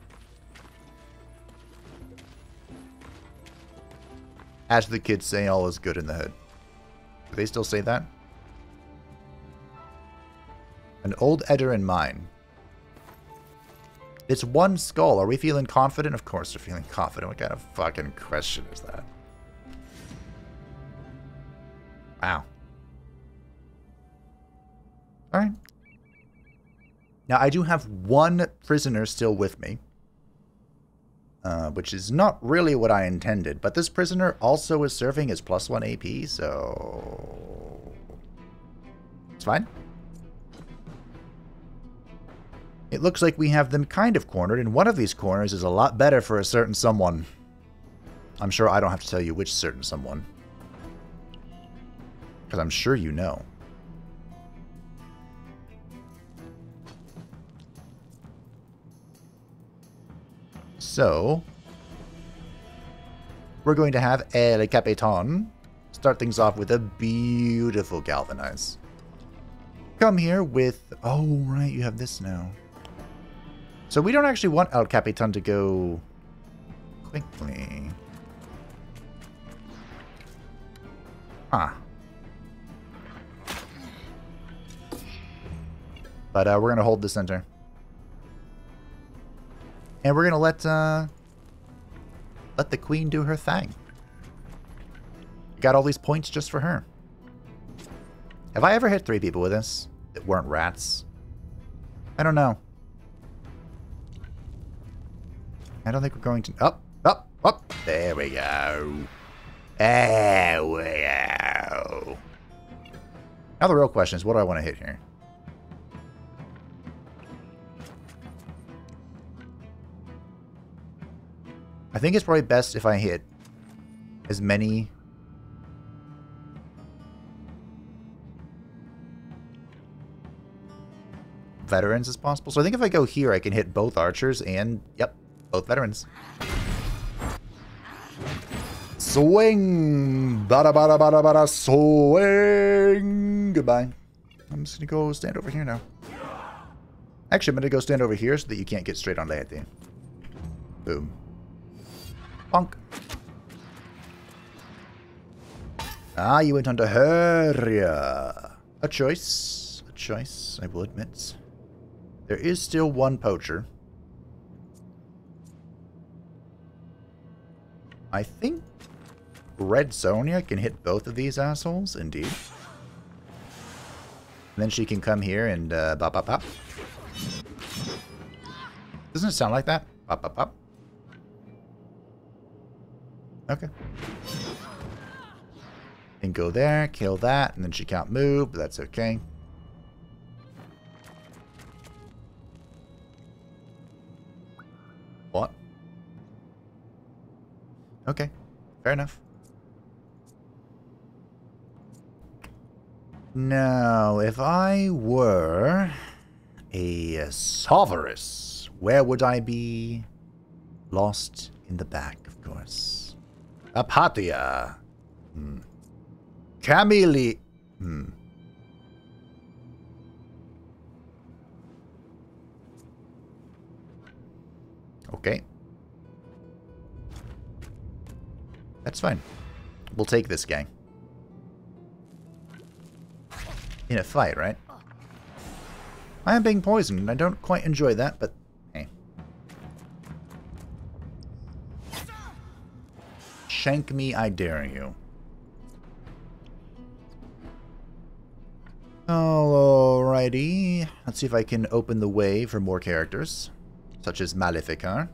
As the kids say, all is good in the hood. Do they still say that? An old Edoran mine. It's one skull. Are we feeling confident? Of course we're feeling confident. What kind of fucking question is that? Wow. Alright. Now, I do have one prisoner still with me. Uh, which is not really what I intended. But this prisoner also is serving as plus one AP, so... It's fine. It looks like we have them kind of cornered, and one of these corners is a lot better for a certain someone. I'm sure I don't have to tell you which certain someone. Because I'm sure you know. So, we're going to have El Capitan start things off with a beautiful Galvanize. Come here with... Oh, right, you have this now. So we don't actually want El Capitan to go quickly. Huh. But uh, we're going to hold the center. And we're going to let uh, let the queen do her thing. Got all these points just for her. Have I ever hit three people with this that weren't rats? I don't know. I don't think we're going to... Up, up, up. There we go. There we go. Now the real question is, what do I want to hit here? Think it's probably best if I hit as many veterans as possible. So I think if I go here, I can hit both archers and, yep, both veterans. Swing! Bada bada bada bada swing! Goodbye. I'm just gonna go stand over here now. Actually, I'm gonna go stand over here so that you can't get straight on Laety. Boom. Bonk. Ah, you went on to Herria. A choice. A choice, I will admit. There is still one poacher. I think Red Sonja can hit both of these assholes, indeed. And then she can come here and uh, bop, bop, bop. Doesn't it sound like that? Bop, bop, bop. Okay. And go there, kill that, and then she can't move, but that's okay. What? Okay, fair enough. Now, if I were a uh, Sovereign, where would I be? Lost in the back, of course. Apatia. Hmm. Camille. Hmm. Okay. That's fine. We'll take this guy. In a fight, right? I am being poisoned, and I don't quite enjoy that, but Shank me, I dare you. Alrighty. Let's see if I can open the way for more characters, such as Maleficar.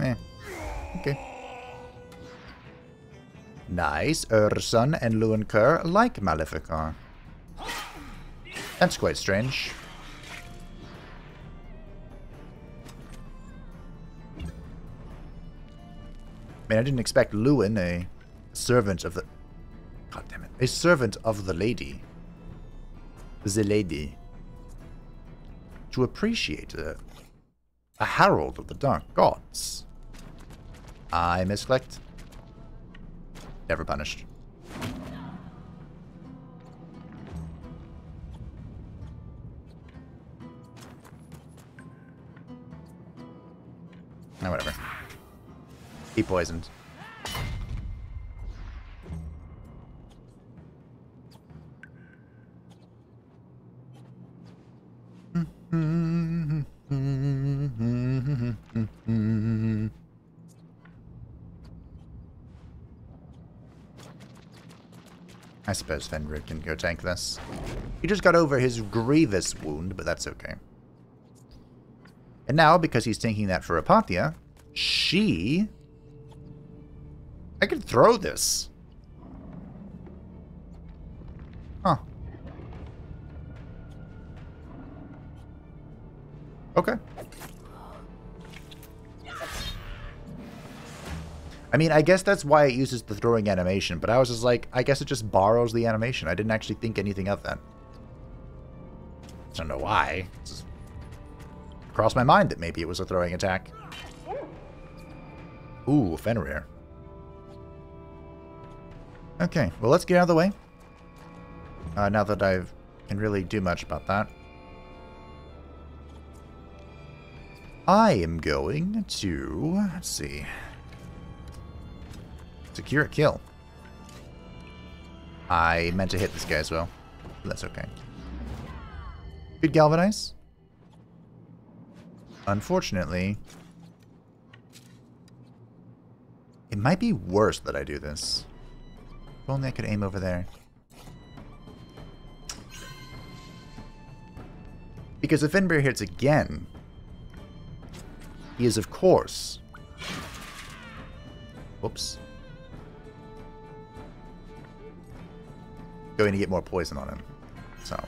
Eh. Okay. Nice. Urson and Luan Kerr like Maleficar. That's quite strange. I mean, I didn't expect Lewin, a servant of the... God damn it. A servant of the lady. The lady. To appreciate a, a herald of the dark gods. I misclicked. Never punished. No, whatever. He poisoned. I suppose Fenrir can go tank this. He just got over his grievous wound, but that's okay. And now, because he's tanking that for Apatia, she... I could throw this. Huh. Okay. I mean, I guess that's why it uses the throwing animation, but I was just like, I guess it just borrows the animation. I didn't actually think anything of that. I don't know why. It just crossed my mind that maybe it was a throwing attack. Ooh, Fenrir. Okay, well, let's get out of the way. Uh, now that I can really do much about that. I am going to... Let's see. Secure a kill. I meant to hit this guy as well. But that's okay. Good galvanize. Unfortunately, it might be worse that I do this. Only I could aim over there. Because if Fenrir hits again, he is, of course... Whoops. Going to get more poison on him. So...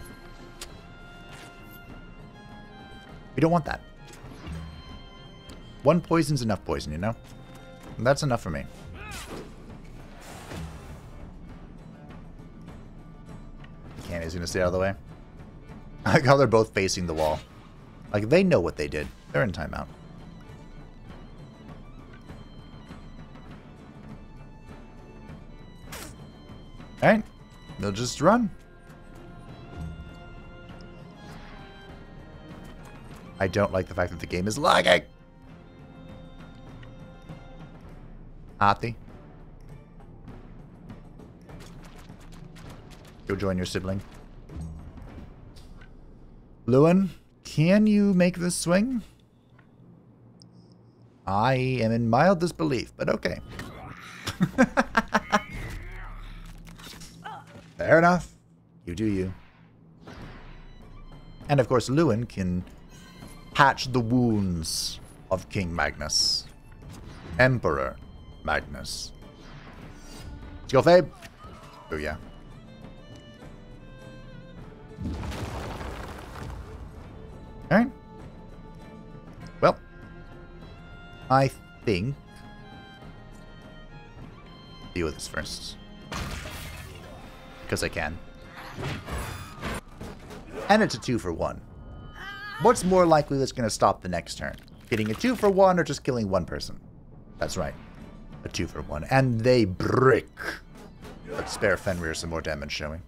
We don't want that. One poison's enough poison, you know? And that's enough for me. Candy's gonna stay out of the way. I [laughs] like how they're both facing the wall. Like, they know what they did. They're in timeout. Alright. They'll just run. I don't like the fact that the game is lagging. Arthi. Go join your sibling. Lewin, can you make this swing? I am in mild disbelief, but okay. [laughs] Fair enough. You do you. And of course, Lewin can patch the wounds of King Magnus. Emperor Magnus. Let's go, Fabe. Oh, yeah. Alright. Well, I think... Deal with this first. Because I can. And it's a two for one. What's more likely that's going to stop the next turn? Getting a two for one or just killing one person? That's right. A two for one. And they brick. Let's spare Fenrir some more damage, shall we?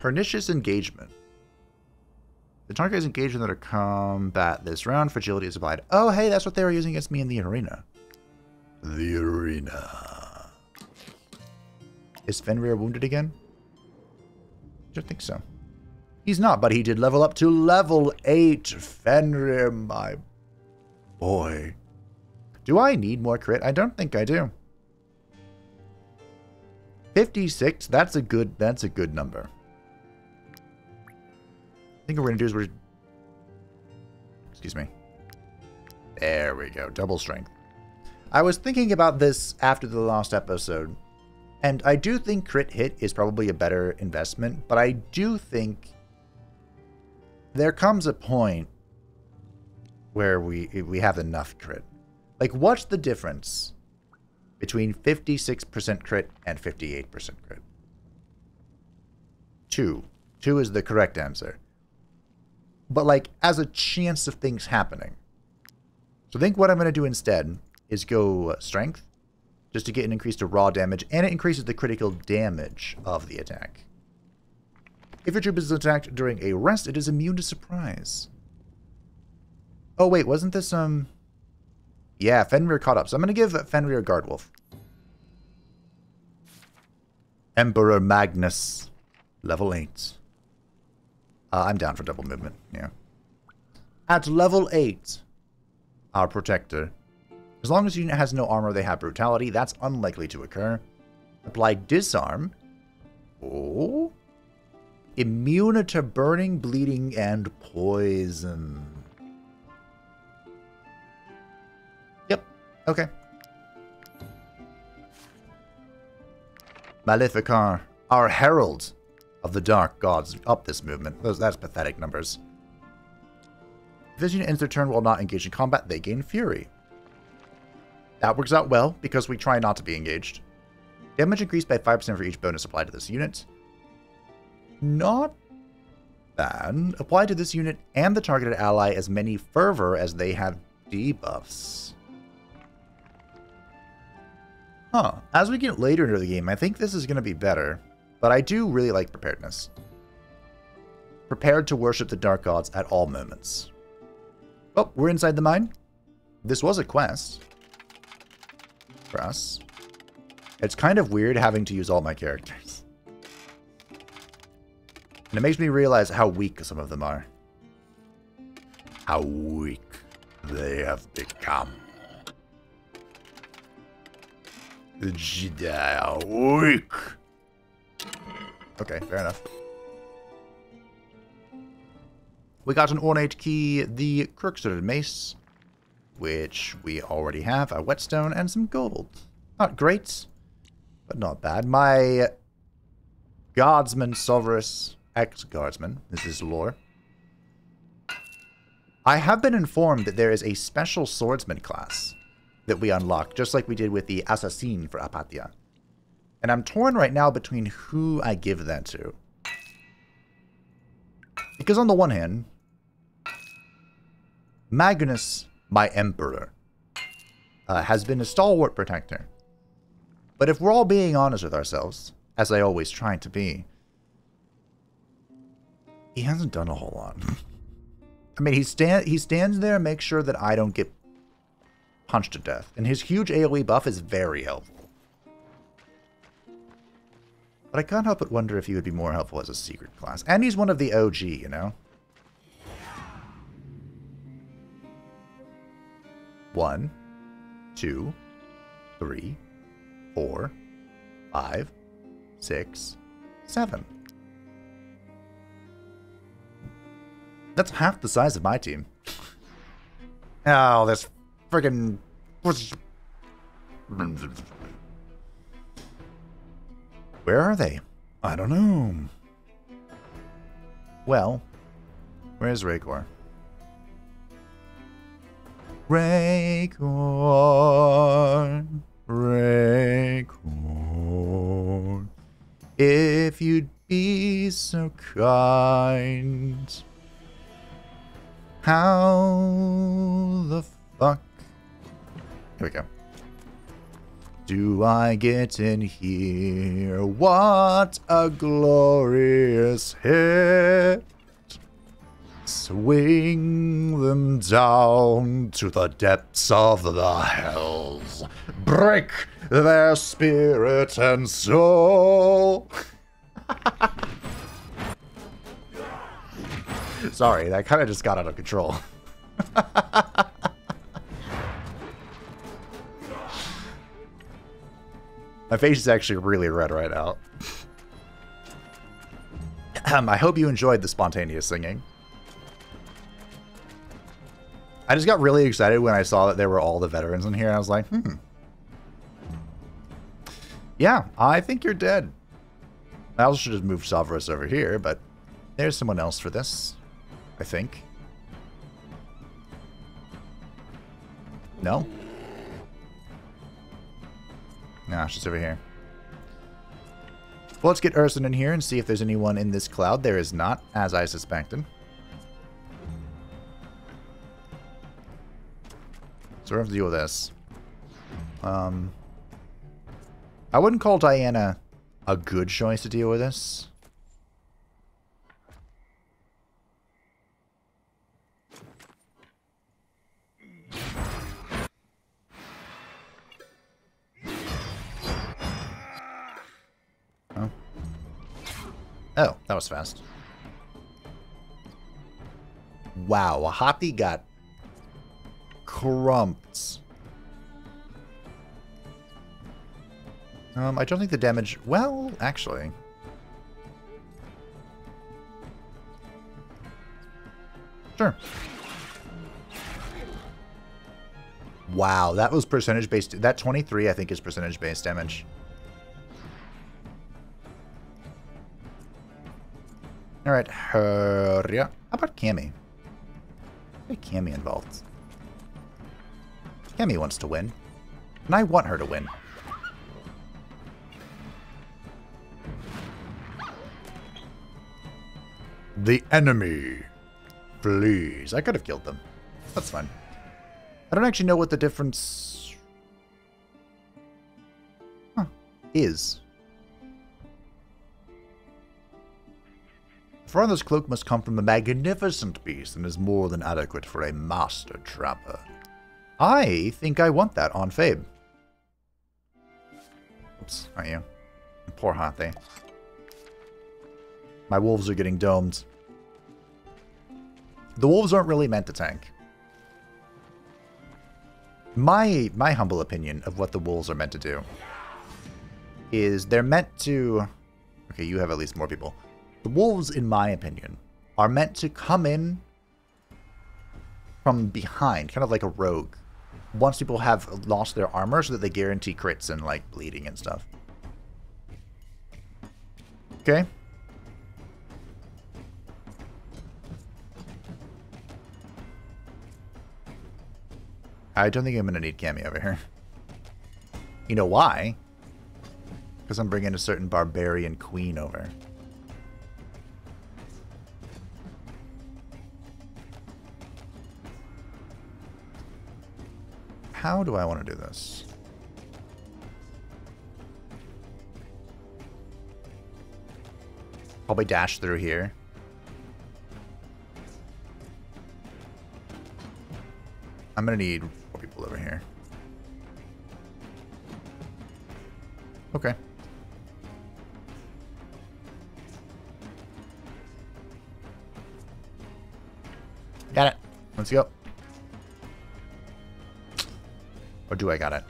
Pernicious Engagement. The target is engaged in their combat this round. Fragility is applied. Oh, hey, that's what they were using against me in the arena. The arena. Is Fenrir wounded again? I don't think so. He's not, but he did level up to level 8. Fenrir, my boy. Do I need more crit? I don't think I do. 56, that's a good that's a good number. Think what we're gonna do is we're excuse me. There we go, double strength. I was thinking about this after the last episode, and I do think crit hit is probably a better investment, but I do think there comes a point where we we have enough crit. Like, what's the difference between 56% crit and 58% crit? Two. Two is the correct answer. But, like, as a chance of things happening. So I think what I'm going to do instead is go uh, strength, just to get an increase to raw damage, and it increases the critical damage of the attack. If your troop is attacked during a rest, it is immune to surprise. Oh, wait, wasn't this, um... Yeah, Fenrir caught up. So I'm going to give Fenrir Guardwolf. Emperor Magnus. Level 8. Uh, I'm down for double movement, yeah. At level 8, our Protector. As long as unit has no armor, they have Brutality. That's unlikely to occur. Apply Disarm. Oh. Immune to burning, bleeding, and poison. Yep. Okay. Maleficar, our herald of the dark gods, up this movement. Those That's pathetic numbers. Vision ends their turn while not engaged in combat, they gain fury. That works out well, because we try not to be engaged. Damage increased by 5% for each bonus applied to this unit. Not bad. Apply to this unit and the targeted ally as many fervor as they have debuffs. Huh. As we get later into the game, I think this is going to be better. But I do really like preparedness. Prepared to worship the dark gods at all moments. Oh, we're inside the mine. This was a quest. For us. It's kind of weird having to use all my characters. And it makes me realize how weak some of them are. How weak they have become. The Jedi are weak. Okay, fair enough. We got an ornate key, the Crooksword Mace, which we already have, a whetstone, and some gold. Not great, but not bad. My Guardsman Sovereign, ex-Guardsman, this is lore. I have been informed that there is a special swordsman class that we unlock, just like we did with the Assassin for Apatia. And I'm torn right now between who I give that to. Because on the one hand, Magnus, my emperor, uh, has been a stalwart protector. But if we're all being honest with ourselves, as I always try to be, he hasn't done a whole lot. [laughs] I mean, he stand he stands there and makes sure that I don't get punched to death. And his huge AoE buff is very helpful. But I can't help but wonder if he would be more helpful as a secret class. And he's one of the OG, you know? One, two, three, four, five, six, seven. That's half the size of my team. Oh, this friggin' Where are they? I don't know. Well, where's Raykor? Raykor, Raykor, if you'd be so kind. How the fuck? Here we go. Do I get in here? What a glorious hit! Swing them down to the depths of the hells. Break their spirit and soul. [laughs] Sorry, that kind of just got out of control. [laughs] My face is actually really red right now. I hope you enjoyed the spontaneous singing. I just got really excited when I saw that there were all the veterans in here. I was like, hmm. Yeah, I think you're dead. I also should have moved Savras over here, but there's someone else for this. I think. No? Nah, she's over here. Well, let's get Urson in here and see if there's anyone in this cloud. There is not, as I suspected. So we have to deal with this. Um, I wouldn't call Diana a good choice to deal with this. Oh, that was fast. Wow, a Hoppy got crumped. Um, I don't think the damage... Well, actually... Sure. Wow, that was percentage-based... That 23, I think, is percentage-based damage. Alright, hurry up. How about Cammy? Get Cammy involved. Cammy wants to win. And I want her to win. The enemy flees. I could have killed them. That's fine. I don't actually know what the difference huh, is. Father's cloak must come from a magnificent beast and is more than adequate for a master trapper. I think I want that on Fabe. Oops, are you? Poor Hathe. My wolves are getting domed. The wolves aren't really meant to tank. My my humble opinion of what the wolves are meant to do is they're meant to okay, you have at least more people. The wolves, in my opinion, are meant to come in from behind, kind of like a rogue. Once people have lost their armor so that they guarantee crits and like bleeding and stuff. Okay. I don't think I'm going to need Cammy over here. You know why? Because I'm bringing a certain barbarian queen over. How do I want to do this? Probably dash through here. I'm gonna need more people over here. Okay. Got it. Let's go. Or do I got it?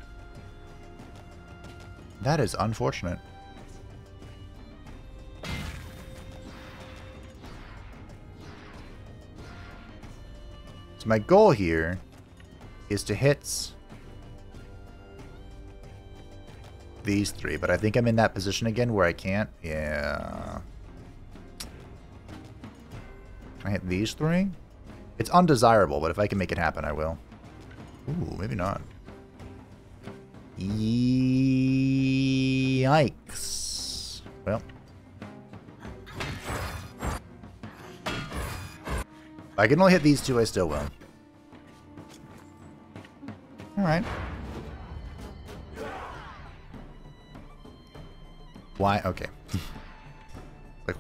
That is unfortunate. So my goal here is to hit these three, but I think I'm in that position again where I can't. Yeah. Can I hit these three? It's undesirable, but if I can make it happen, I will. Ooh, maybe not. Yikes. Well. I can only hit these two, I still will. Alright. Why? Okay. [laughs] like,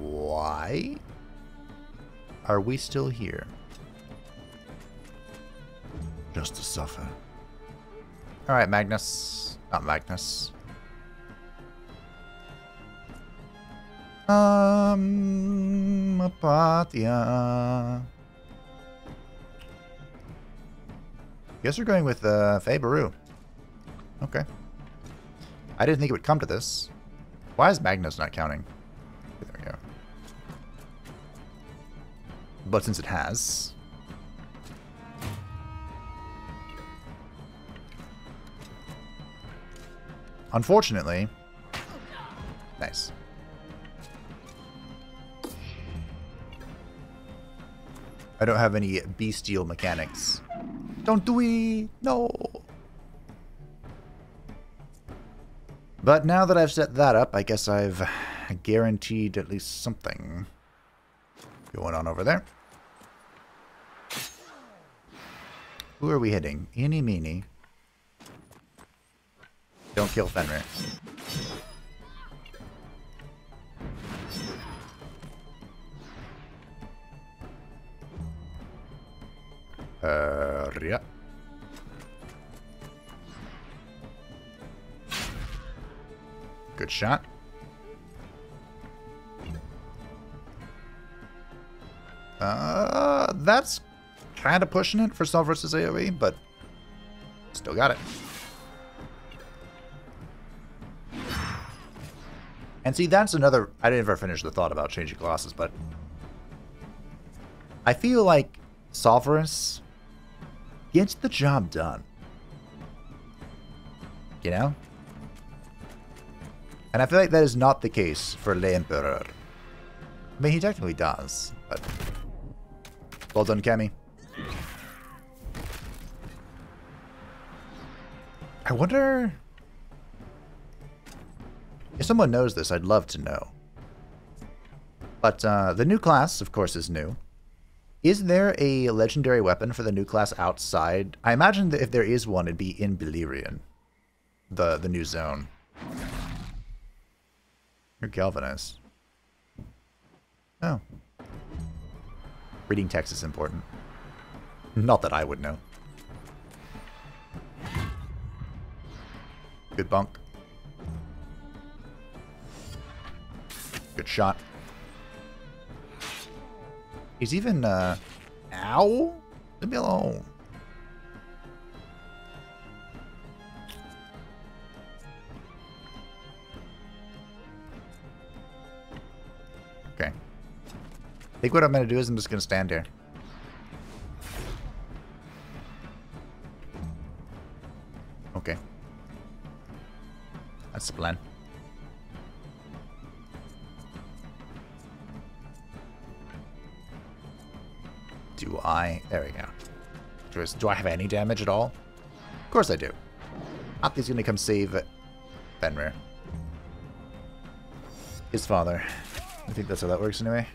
why are we still here? Just to suffer. Alright, Magnus. Not Magnus. Um, Apatia. Guess we're going with uh, Baru. Okay. I didn't think it would come to this. Why is Magnus not counting? There we go. But since it has... Unfortunately... Nice. I don't have any bestial mechanics. Don't do it! No! But now that I've set that up, I guess I've guaranteed at least something going on over there. Who are we hitting? Eeny meeny. Don't kill Fenrir. Uh, yeah. Good shot. Uh, that's kind of pushing it for self versus AoE, but still got it. And see, that's another... I didn't ever finish the thought about changing classes, but... I feel like Solverus gets the job done. You know? And I feel like that is not the case for Le Emperor. I mean, he technically does, but... Well done, Cammy. I wonder... If someone knows this, I'd love to know. But uh, the new class, of course, is new. Is there a legendary weapon for the new class outside? I imagine that if there is one, it'd be in Beleriand, the the new zone. You're Galvanized. Oh. Reading text is important. Not that I would know. Good bunk. Good shot. He's even, uh... Ow? Leave me alone. Okay. I think what I'm going to do is I'm just going to stand here. Okay. That's the plan. Do I? There we go. Do I, do I have any damage at all? Of course I do. Athi's gonna come save Fenrir. His father. I think that's how that works anyway.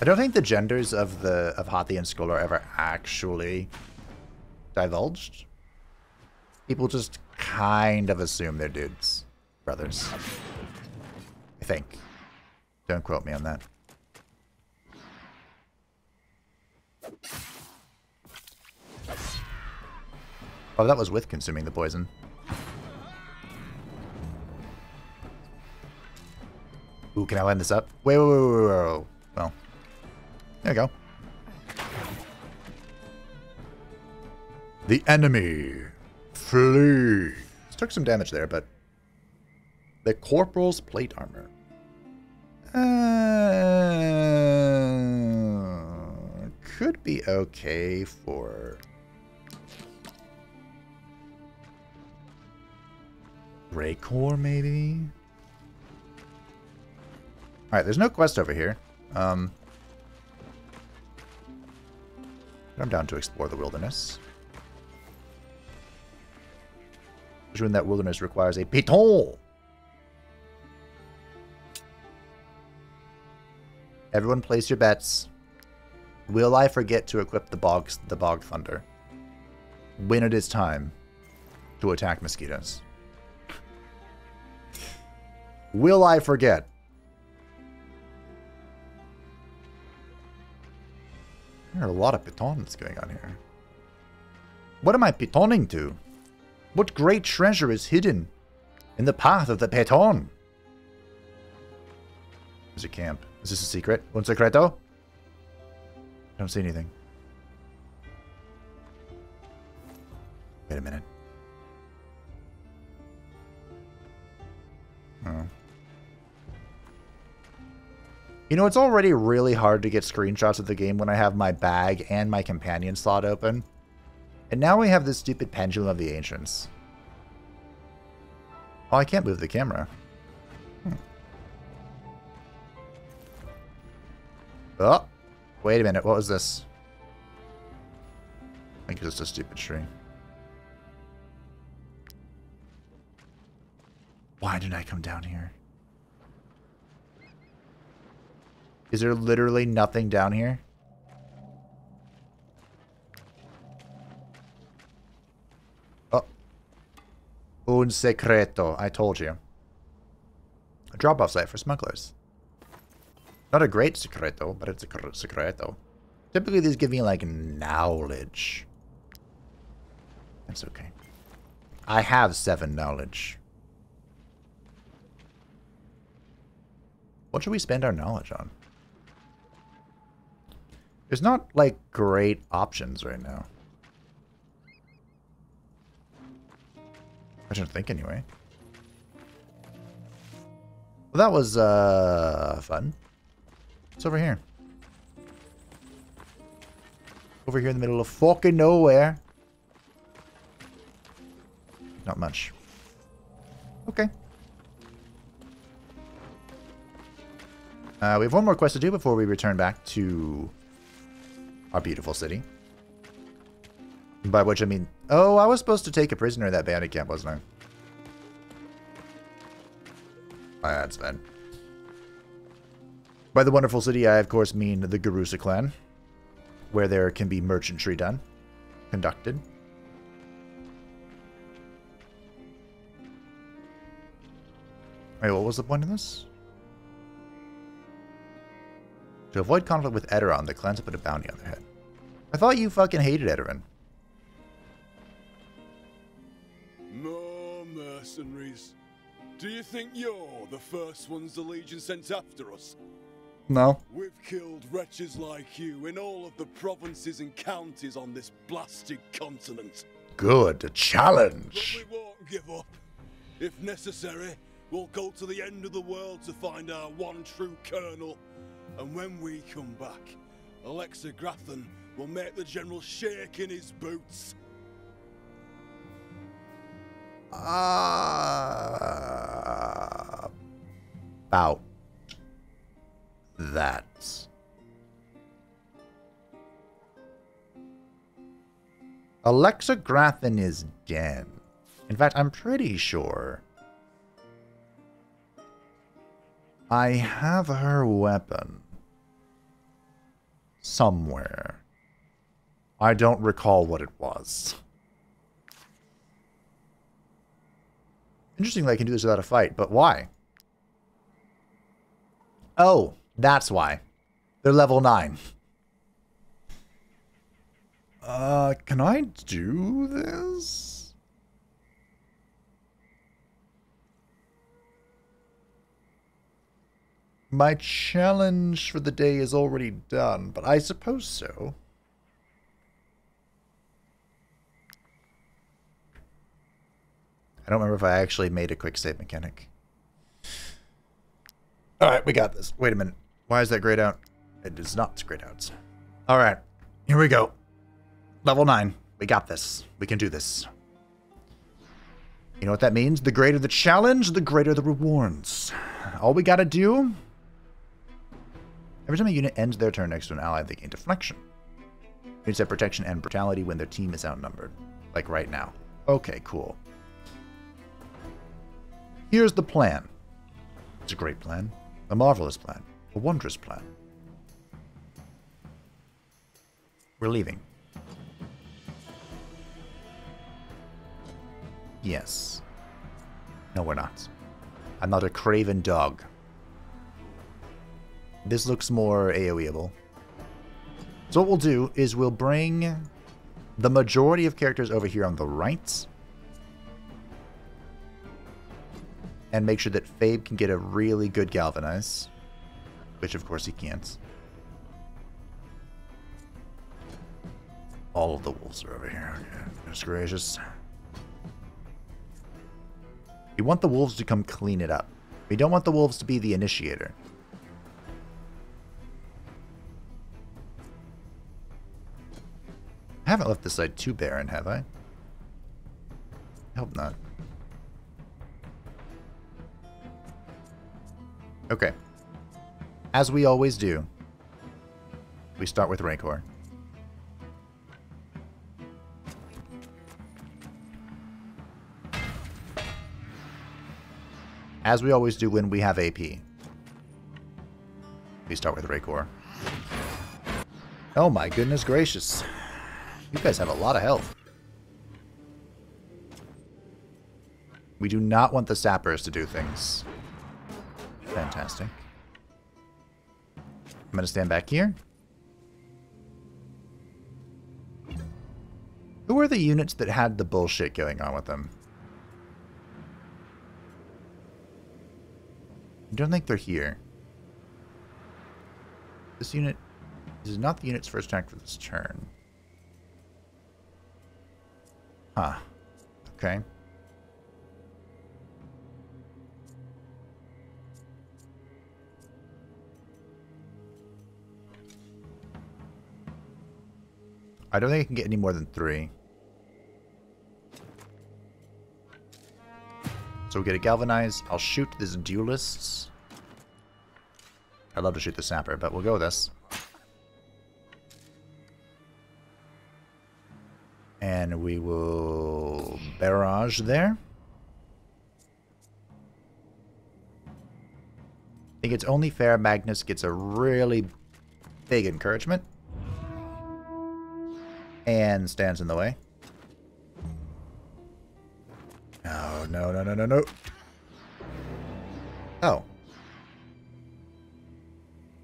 I don't think the genders of the of Hathi and Skull are ever actually divulged. People just kind of assume they're dudes. Brothers. I think. Don't quote me on that. Oh, that was with consuming the poison. Ooh, can I line this up? Wait, wait, wait, wait, wait, wait. Well, there we go. The enemy flee. Took some damage there, but the corporal's plate armor. Uh, could be okay for Raykor, maybe? Alright, there's no quest over here. Um, I'm down to explore the wilderness. When that wilderness requires a piton. Everyone place your bets. Will I forget to equip the bog, the bog thunder? When it is time to attack mosquitoes. Will I forget? There are a lot of pitons going on here. What am I pitoning to? What great treasure is hidden in the path of the piton? There's a camp. Is this a secret? Un secreto? I don't see anything. Wait a minute. Oh. You know, it's already really hard to get screenshots of the game when I have my bag and my companion slot open. And now we have this stupid pendulum of the ancients. Oh, I can't move the camera. Hmm. Oh, wait a minute. What was this? I think it's just a stupid tree. Why did I come down here? Is there literally nothing down here? Oh. Un secreto. I told you. A drop-off site for smugglers. Not a great secreto, but it's a secreto. Typically, these give me, like, knowledge. That's okay. I have seven knowledge. What should we spend our knowledge on? There's not, like, great options right now. I shouldn't think, anyway. Well, that was, uh, fun. What's over here? Over here in the middle of fucking nowhere. Not much. Okay. Uh, we have one more quest to do before we return back to our beautiful city. By which I mean, oh, I was supposed to take a prisoner at that bandit camp, wasn't I? That's bad. By the wonderful city, I of course mean the Garusa clan, where there can be merchantry done, conducted. Wait, what was the point of this? To avoid conflict with Edoran, the clans put a bounty on their head. I thought you fucking hated Edoran. More mercenaries. Do you think you're the first ones the Legion sent after us? No. We've killed wretches like you in all of the provinces and counties on this blasted continent. Good. A challenge. But we won't give up. If necessary, we'll go to the end of the world to find our one true colonel and when we come back, Alexa Grathan will make the General shake in his boots. Uh, about that. Alexa Grafton is dead. In fact, I'm pretty sure I have her weapon somewhere. I don't recall what it was. Interesting I can do this without a fight, but why? Oh, that's why. They're level 9. Uh, can I do this? My challenge for the day is already done, but I suppose so. I don't remember if I actually made a quick save mechanic. Alright, we got this. Wait a minute. Why is that grayed out? It is not grayed out. Alright, here we go. Level 9. We got this. We can do this. You know what that means? The greater the challenge, the greater the rewards. All we gotta do... Every time a unit ends their turn next to an ally, they gain deflection. Units have protection and brutality when their team is outnumbered. Like right now. Okay, cool. Here's the plan. It's a great plan. A marvelous plan. A wondrous plan. We're leaving. Yes. No, we're not. I'm not a craven dog. This looks more AoEable. So what we'll do is we'll bring the majority of characters over here on the right. and make sure that Fabe can get a really good Galvanize, which of course he can't. All of the wolves are over here. Goodness gracious. We want the wolves to come clean it up. We don't want the wolves to be the initiator. I haven't left this side too barren, have I? I hope not. Okay. As we always do, we start with Rancor. As we always do when we have AP. We start with Rancor. Oh my goodness gracious. You guys have a lot of health. We do not want the sappers to do things. Fantastic. I'm going to stand back here. Who are the units that had the bullshit going on with them? I don't think they're here. This unit this is not the unit's first attack for this turn. Huh. Okay. I don't think I can get any more than three. So we get a galvanized. I'll shoot this Duelists. I'd love to shoot the Sapper, but we'll go with this. And we will barrage there. I think it's only fair Magnus gets a really big encouragement and stands in the way. No, no, no, no, no, no. Oh.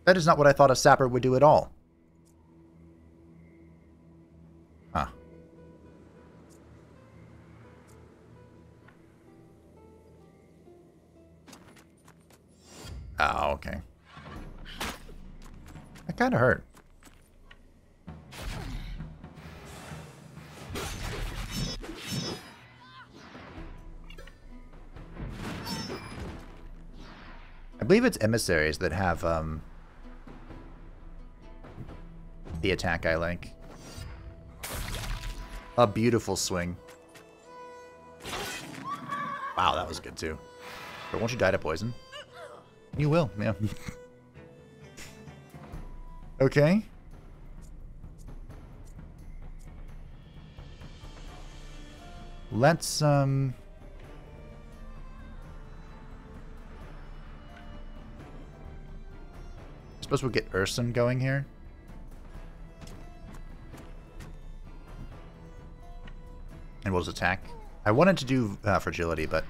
That is not what I thought a sapper would do at all. Oh, okay. That kind of hurt. I believe it's emissaries that have um, the attack I like. A beautiful swing. Wow, that was good too. But won't you die to poison? You will, yeah. okay. Let's, um... I suppose we'll get Urson going here. And we'll just attack. I wanted to do uh, fragility, but...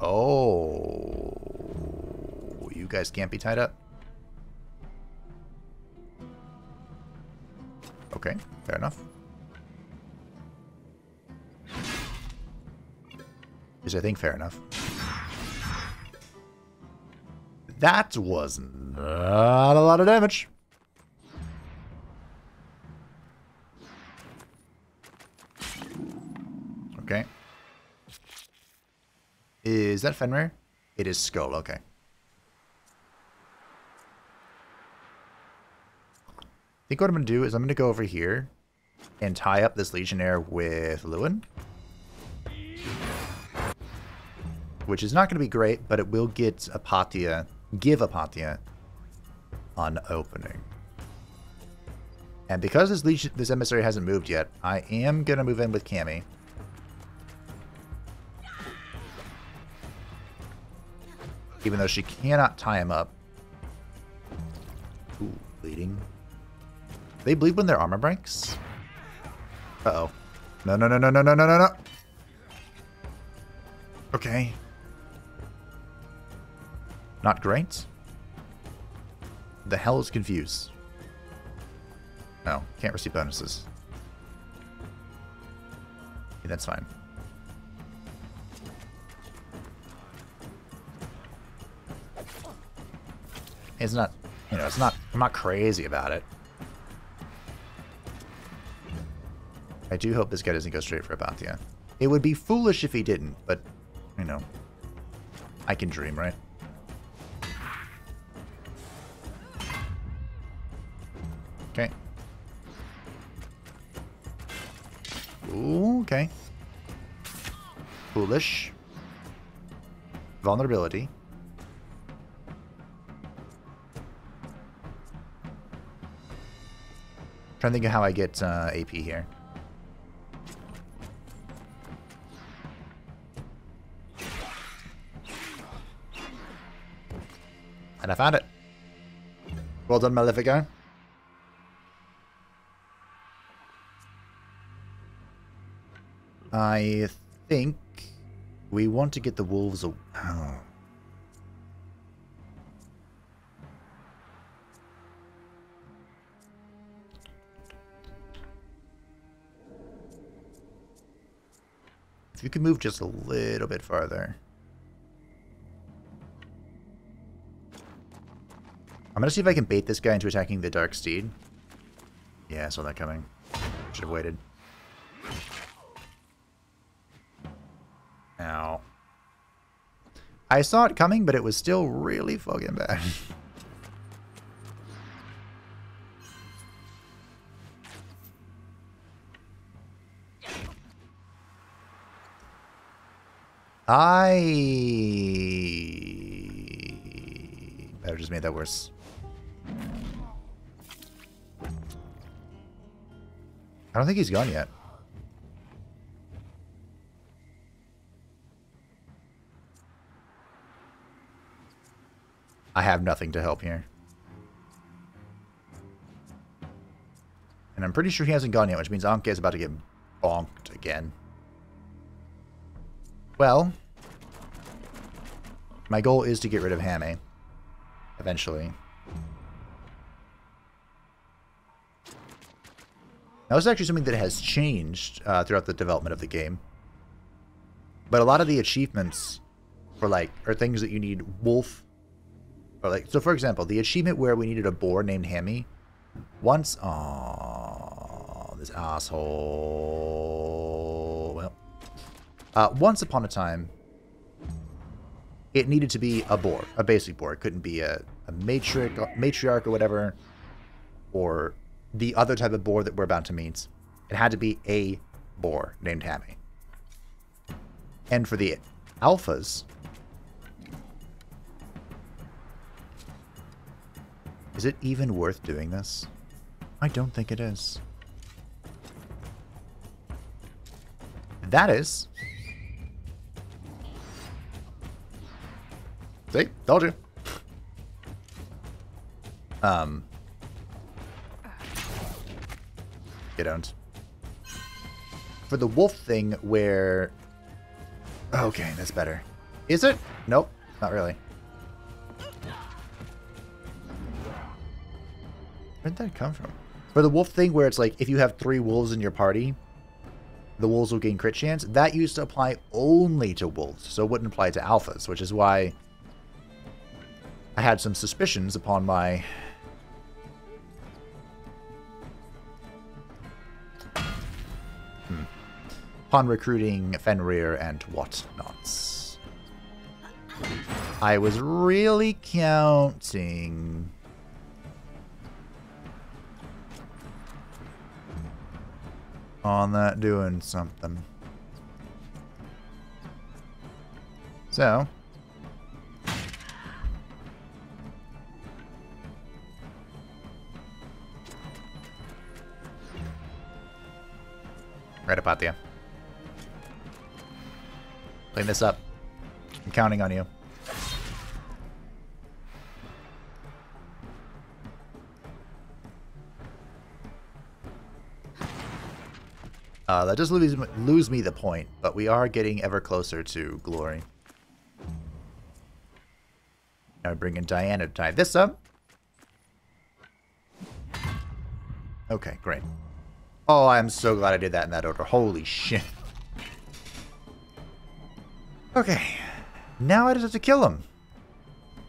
Oh... You guys can't be tied up? Okay, fair enough. Is I think fair enough. That was not a lot of damage. Okay. Is that Fenrir? It is Skull, okay. I think what I'm going to do is I'm going to go over here and tie up this Legionnaire with Lewin. Which is not going to be great, but it will get Apatia, give Apatia on opening. And because this, Legion, this emissary hasn't moved yet, I am going to move in with Cammy. Even though she cannot tie him up. Ooh, bleeding. They bleed when their armor breaks? Uh-oh. No, no, no, no, no, no, no, no, no. Okay. Not great. The hell is confused? No, can't receive bonuses. Okay, that's fine. It's not, you know, it's not, I'm not crazy about it. I do hope this guy doesn't go straight for Apatia. It would be foolish if he didn't, but, you know, I can dream, right? Okay. Ooh, okay. Foolish. Vulnerability. Trying to think of how I get uh, AP here. And I found it. Well done, Malefico. I think we want to get the wolves. Oh. If you could move just a little bit farther. I'm gonna see if I can bait this guy into attacking the Dark Steed. Yeah, I saw that coming. Should have waited. Ow. I saw it coming, but it was still really fucking bad. [laughs] I better just made that worse. I don't think he's gone yet. I have nothing to help here. And I'm pretty sure he hasn't gone yet, which means Anke is about to get bonked again. Well, my goal is to get rid of Hammy. Eventually. Now, this is actually something that has changed uh, throughout the development of the game. But a lot of the achievements for, like, are things that you need wolf or like, so for example, the achievement where we needed a boar named Hammy, once, oh, this asshole, well, uh, once upon a time, it needed to be a boar, a basic boar. It couldn't be a, a matriarch, matriarch or whatever, or the other type of boar that we're about to meet. It had to be a boar named Hammy. And for the Alphas? Is it even worth doing this? I don't think it is. That is. See? Told you. Um. You don't. For the wolf thing where... Okay, that's better. Is it? Nope, not really. Where'd that come from? For the wolf thing where it's like, if you have three wolves in your party, the wolves will gain crit chance, that used to apply only to wolves, so it wouldn't apply to alphas, which is why I had some suspicions upon my... Upon recruiting Fenrir and whatnots. I was really counting on that doing something. So. Right about there. Clean this up. I'm counting on you. Uh, that does lose, lose me the point, but we are getting ever closer to glory. Now we bring in Diana to tie this up. Okay, great. Oh, I'm so glad I did that in that order. Holy shit. Okay. Now I just have to kill him.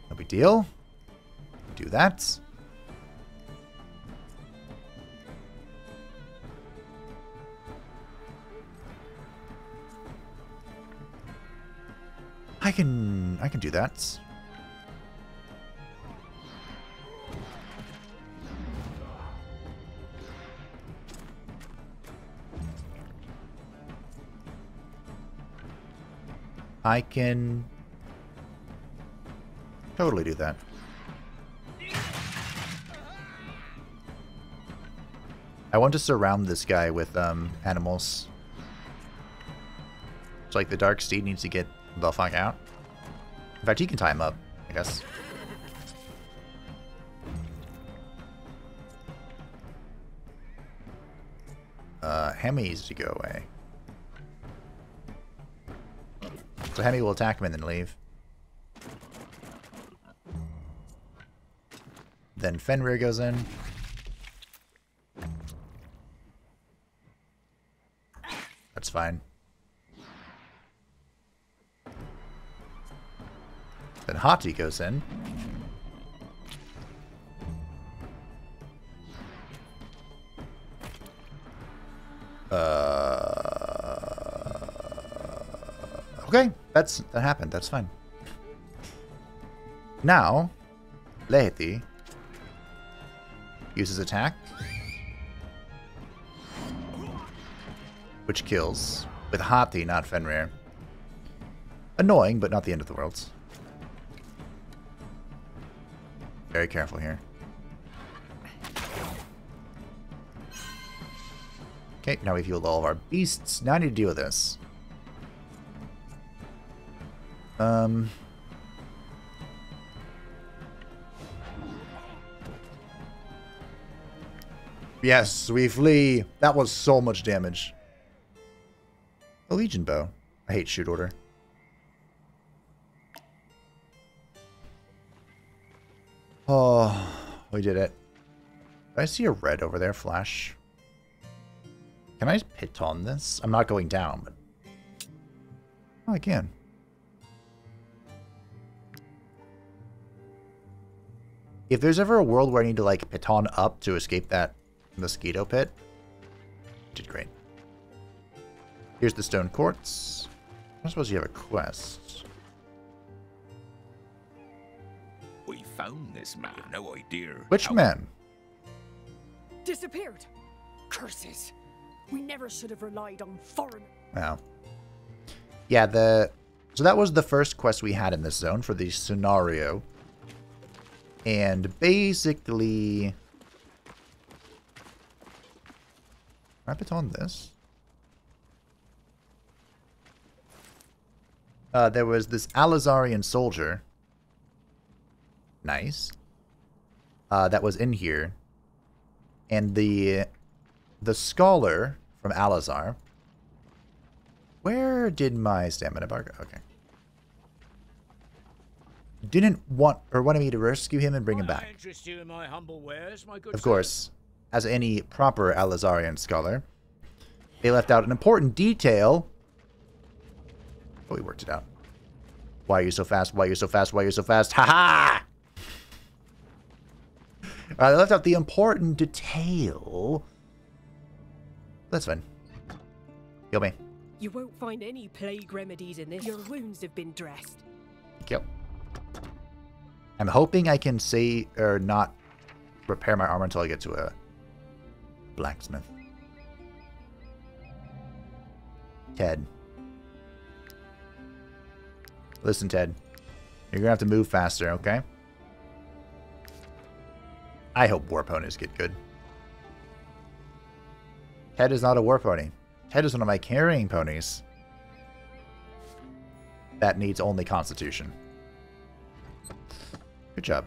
No big deal. Do that. I can I can do that. I can totally do that. I want to surround this guy with um, animals. It's like the Dark Steed needs to get the fuck out. In fact, he can tie him up, I guess. Uh, Hemi needs to go away. So Hemi will attack him and then leave. Then Fenrir goes in. That's fine. Then Hati goes in. Uh, okay, that's that happened. That's fine. Now, Lehti uses attack, which kills with Hati, not Fenrir. Annoying, but not the end of the world. Very careful here. Okay, now we've healed all of our beasts. Now I need to deal with this. Um... Yes, we flee. That was so much damage. A Legion Bow. I hate shoot order. Oh, we did it. I see a red over there flash? Can I piton this? I'm not going down, but... Oh, I can. If there's ever a world where I need to, like, piton up to escape that mosquito pit, did great. Here's the stone quartz. I suppose you have a quest. We found this man. No idea. Which how- man? Disappeared. Curses. We never should have relied on foreign. Wow. Yeah, the So that was the first quest we had in this zone for the scenario. And basically... Wrap it on this. Uh, there was this Alazarian soldier. Nice. Uh, that was in here. And the the scholar from Alazar. Where did my stamina bar go? Okay. Didn't want or wanted me to rescue him and bring him back. Wares, of course, as any proper Alazarian scholar, they left out an important detail. Oh, we worked it out. Why are you so fast? Why are you so fast? Why are you so fast? Ha ha! Uh, they left out the important detail. That's fine. Kill me. You won't find any plague remedies in this. Your wounds have been dressed. Yep. I'm hoping I can say or not repair my armor until I get to a blacksmith. Ted. Listen, Ted. You're gonna have to move faster, okay? I hope war ponies get good. Ted is not a war pony. Ted is one of my carrying ponies. That needs only constitution. Good job.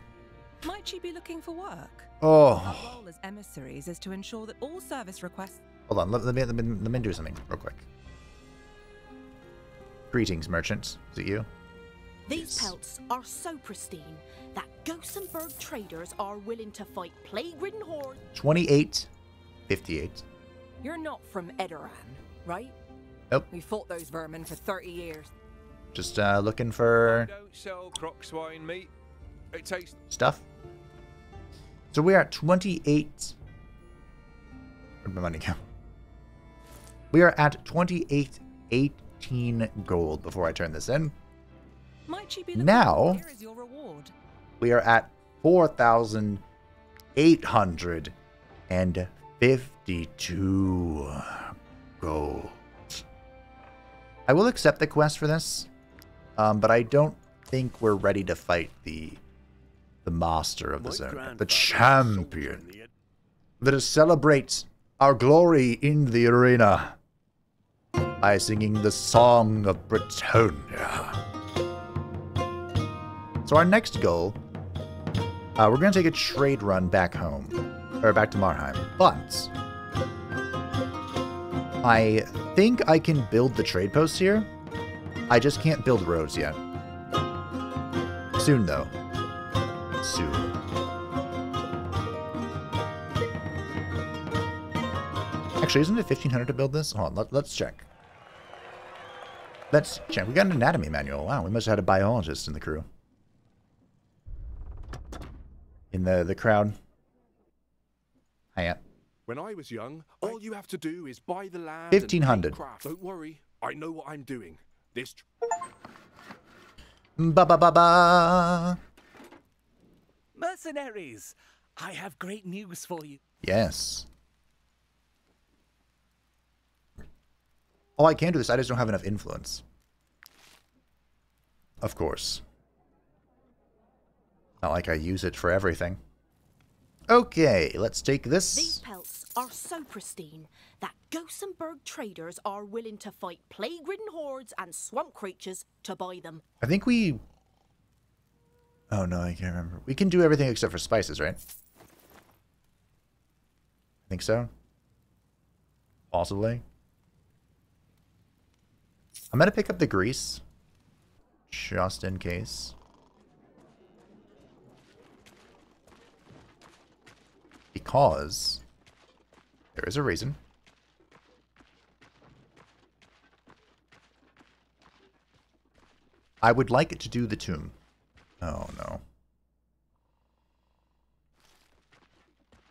Might she be looking for work? Oh. Our role as emissaries is to ensure that all service requests... Hold on, let, let, me, let, me, let me do something real quick. Greetings, merchants. Is it you? These pelts are so pristine that Gossenburg traders are willing to fight plague-ridden hordes. 28, 58. You're not from Edoran, right? Nope. We fought those vermin for 30 years. Just uh, looking for... I don't sell croc swine meat. It tastes... Stuff. So we are at 28... Where'd my money go? We are at 2818 gold before I turn this in. Might she be now, Here is your reward. we are at 4,852 gold. I will accept the quest for this, um, but I don't think we're ready to fight the the master of the zone, the champion. Let us celebrate our glory in the arena by singing the song of Bretonia. So our next goal, uh, we're going to take a trade run back home, or back to Marheim. But I think I can build the trade posts here. I just can't build roads yet. Soon, though. Actually, isn't it 1500 to build this? Hold on, let, let's check. Let's check. We got an anatomy manual. Wow, we must have had a biologist in the crew. In the, the crowd. Hiya. When I was young, all you have to do is buy the land. 1500. Craft. Don't worry, I know what I'm doing. This. Ba ba ba ba. Mercenaries! I have great news for you. Yes. Oh, I can do this. I just don't have enough influence. Of course. Not like I use it for everything. Okay, let's take this. These pelts are so pristine that Gossenburg traders are willing to fight plague-ridden hordes and swamp creatures to buy them. I think we... Oh, no, I can't remember. We can do everything except for spices, right? I think so. Possibly. I'm going to pick up the grease. Just in case. Because there is a reason. I would like it to do the tomb. Oh, no.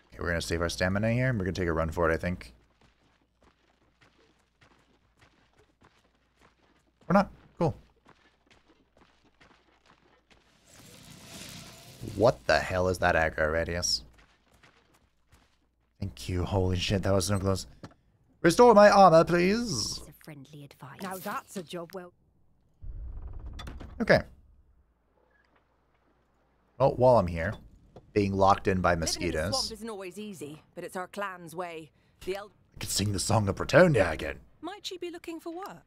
Okay, we're going to save our stamina here, and we're going to take a run for it, I think. Or not. Cool. What the hell is that aggro radius? Thank you. Holy shit, that was so close. Restore my armor, please. It's a friendly advice. Now that's a job well... Okay. Well, while I'm here, being locked in by Living in mosquitoes, isn't always easy, but it's our clan's way. The el- I could sing the song of Bretonia again. Might she be looking for work?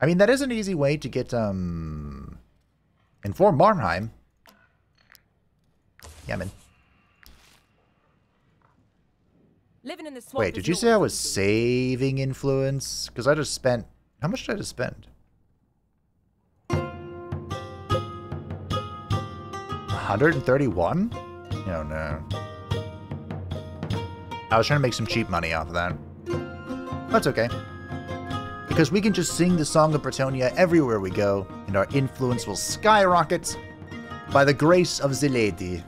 I mean, that is an easy way to get, um... Inform Marnheim. Yeah, man. Living in the swamp Wait, did you say I was saving influence? Because I just spent... How much did I just spend? 131? No, no. I was trying to make some cheap money off of that. That's okay. Because we can just sing the Song of Bretonia everywhere we go, and our influence will skyrocket by the grace of the lady.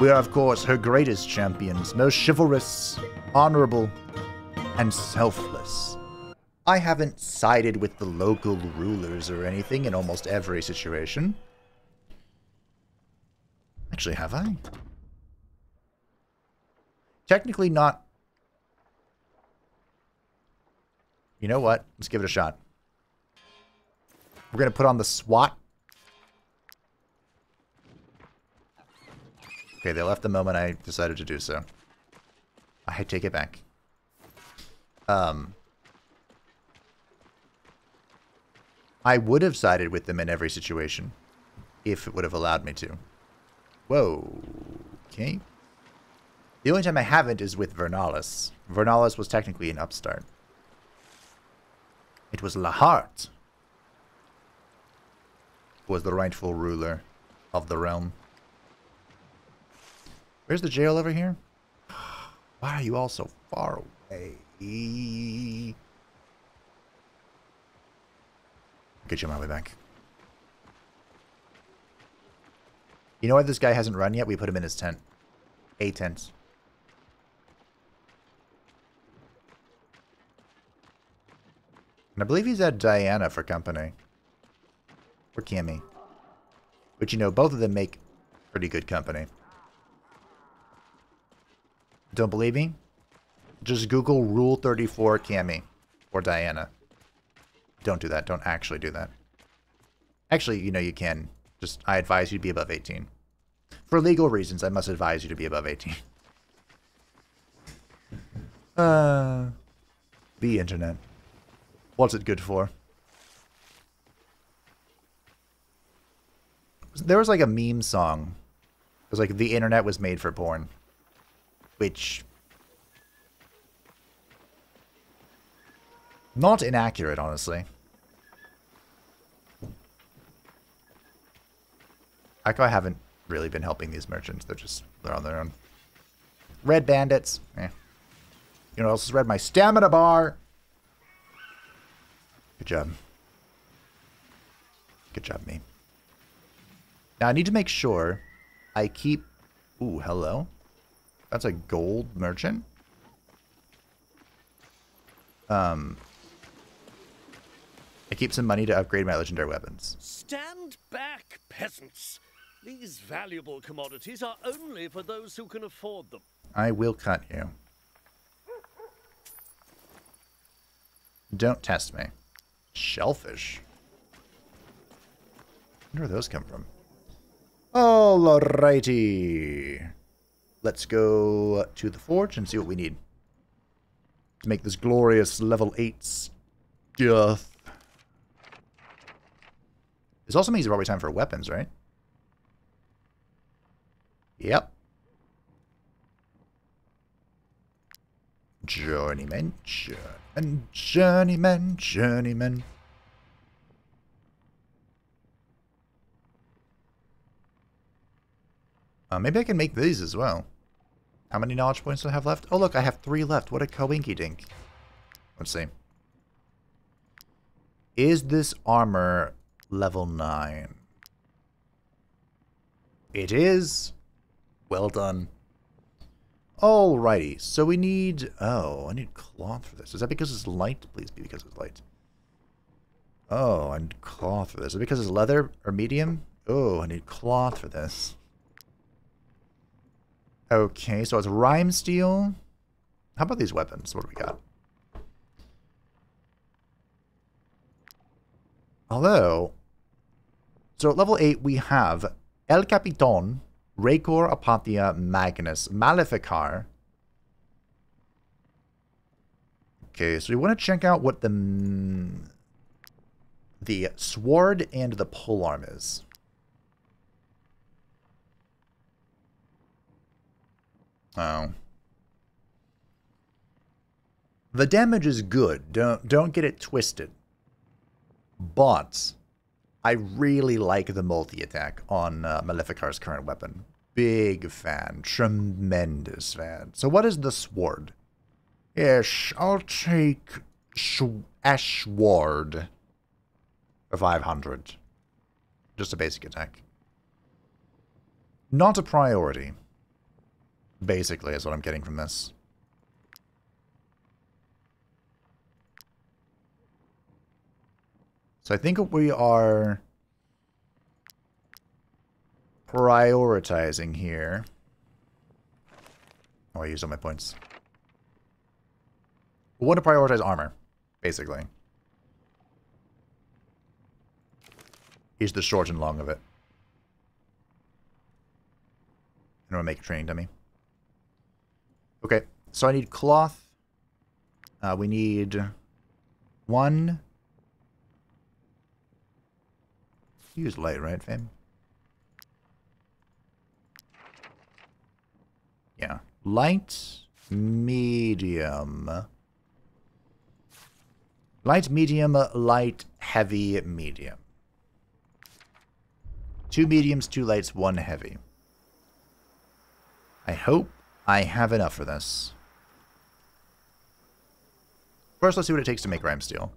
We are, of course, her greatest champions, most chivalrous, honorable, and selfless. I haven't sided with the local rulers or anything in almost every situation. Actually, have I? Technically not. You know what? Let's give it a shot. We're going to put on the SWAT. Okay, they left the moment I decided to do so. I take it back. Um, I would have sided with them in every situation if it would have allowed me to. Whoa. Okay. The only time I haven't is with Vernalis. Vernalis was technically an upstart. It was Lahart who was the rightful ruler of the realm. Where's the jail over here? [sighs] Why are you all so far away? Get you on my way back. You know why this guy hasn't run yet? We put him in his tent. A tent. And I believe he's at Diana for company. Or Cammy. But you know, both of them make pretty good company. Don't believe me? Just Google Rule 34 Cammy. Or Diana. Don't do that. Don't actually do that. Actually, you know you can. Just, I advise you to be above 18. For legal reasons, I must advise you to be above 18. [laughs] uh, the internet. What's it good for? There was like a meme song. It was like, the internet was made for porn. Which... Not inaccurate, honestly. Like I haven't really been helping these merchants. They're just, they're on their own. Red bandits. Eh. You know what else is red? My stamina bar. Good job. Good job, me. Now I need to make sure I keep... Ooh, hello. That's a gold merchant. Um, I keep some money to upgrade my legendary weapons. Stand back, peasants. These valuable commodities are only for those who can afford them. I will cut you. Don't test me. Shellfish. Where do those come from. Alrighty. Let's go to the forge and see what we need. To make this glorious level 8 stuff. This also means probably time for weapons, right? Yep. Journeyman, journeyman, journeyman, journeyman. Uh, maybe I can make these as well. How many knowledge points do I have left? Oh, look, I have three left. What a coinky dink. Let's see. Is this armor level 9? It is. Well done. Alrighty, so we need... Oh, I need cloth for this. Is that because it's light? Please be because it's light. Oh, I need cloth for this. Is it because it's leather or medium? Oh, I need cloth for this. Okay, so it's rime steel. How about these weapons? What do we got? Although, so at level 8 we have El Capitan, Raykor, Apatia, Magnus, Maleficar. Okay, so we want to check out what the the sword and the polearm is. Oh. The damage is good. Don't don't get it twisted. But I really like the multi-attack on uh, Maleficar's current weapon. Big fan. Tremendous fan. So what is the sword? Yes, I'll take Sh Ashward for 500. Just a basic attack. Not a priority. Basically, is what I'm getting from this. So I think we are prioritizing here. Oh, I used all my points. We want to prioritize armor, basically. He's the short and long of it. And we'll make a training dummy. Okay, so I need cloth. Uh, we need one. Use light, right, fam? Yeah. Light, medium. Light, medium, light, heavy, medium. Two mediums, two lights, one heavy. I hope I have enough for this. First, let's see what it takes to make Rime Steel.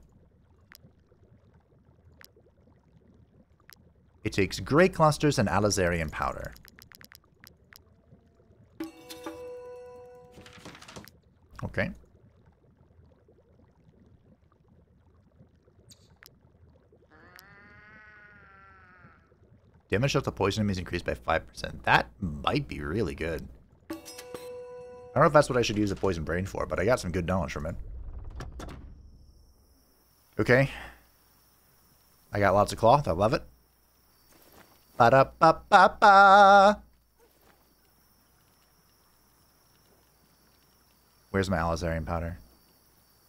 It takes Grey Clusters and Alazarian Powder. Okay. Damage of the poison is increased by 5%. That might be really good. I don't know if that's what I should use a poison brain for, but I got some good knowledge from it. Okay. I got lots of cloth. I love it. Ba da ba ba ba. Where's my Alazarian powder?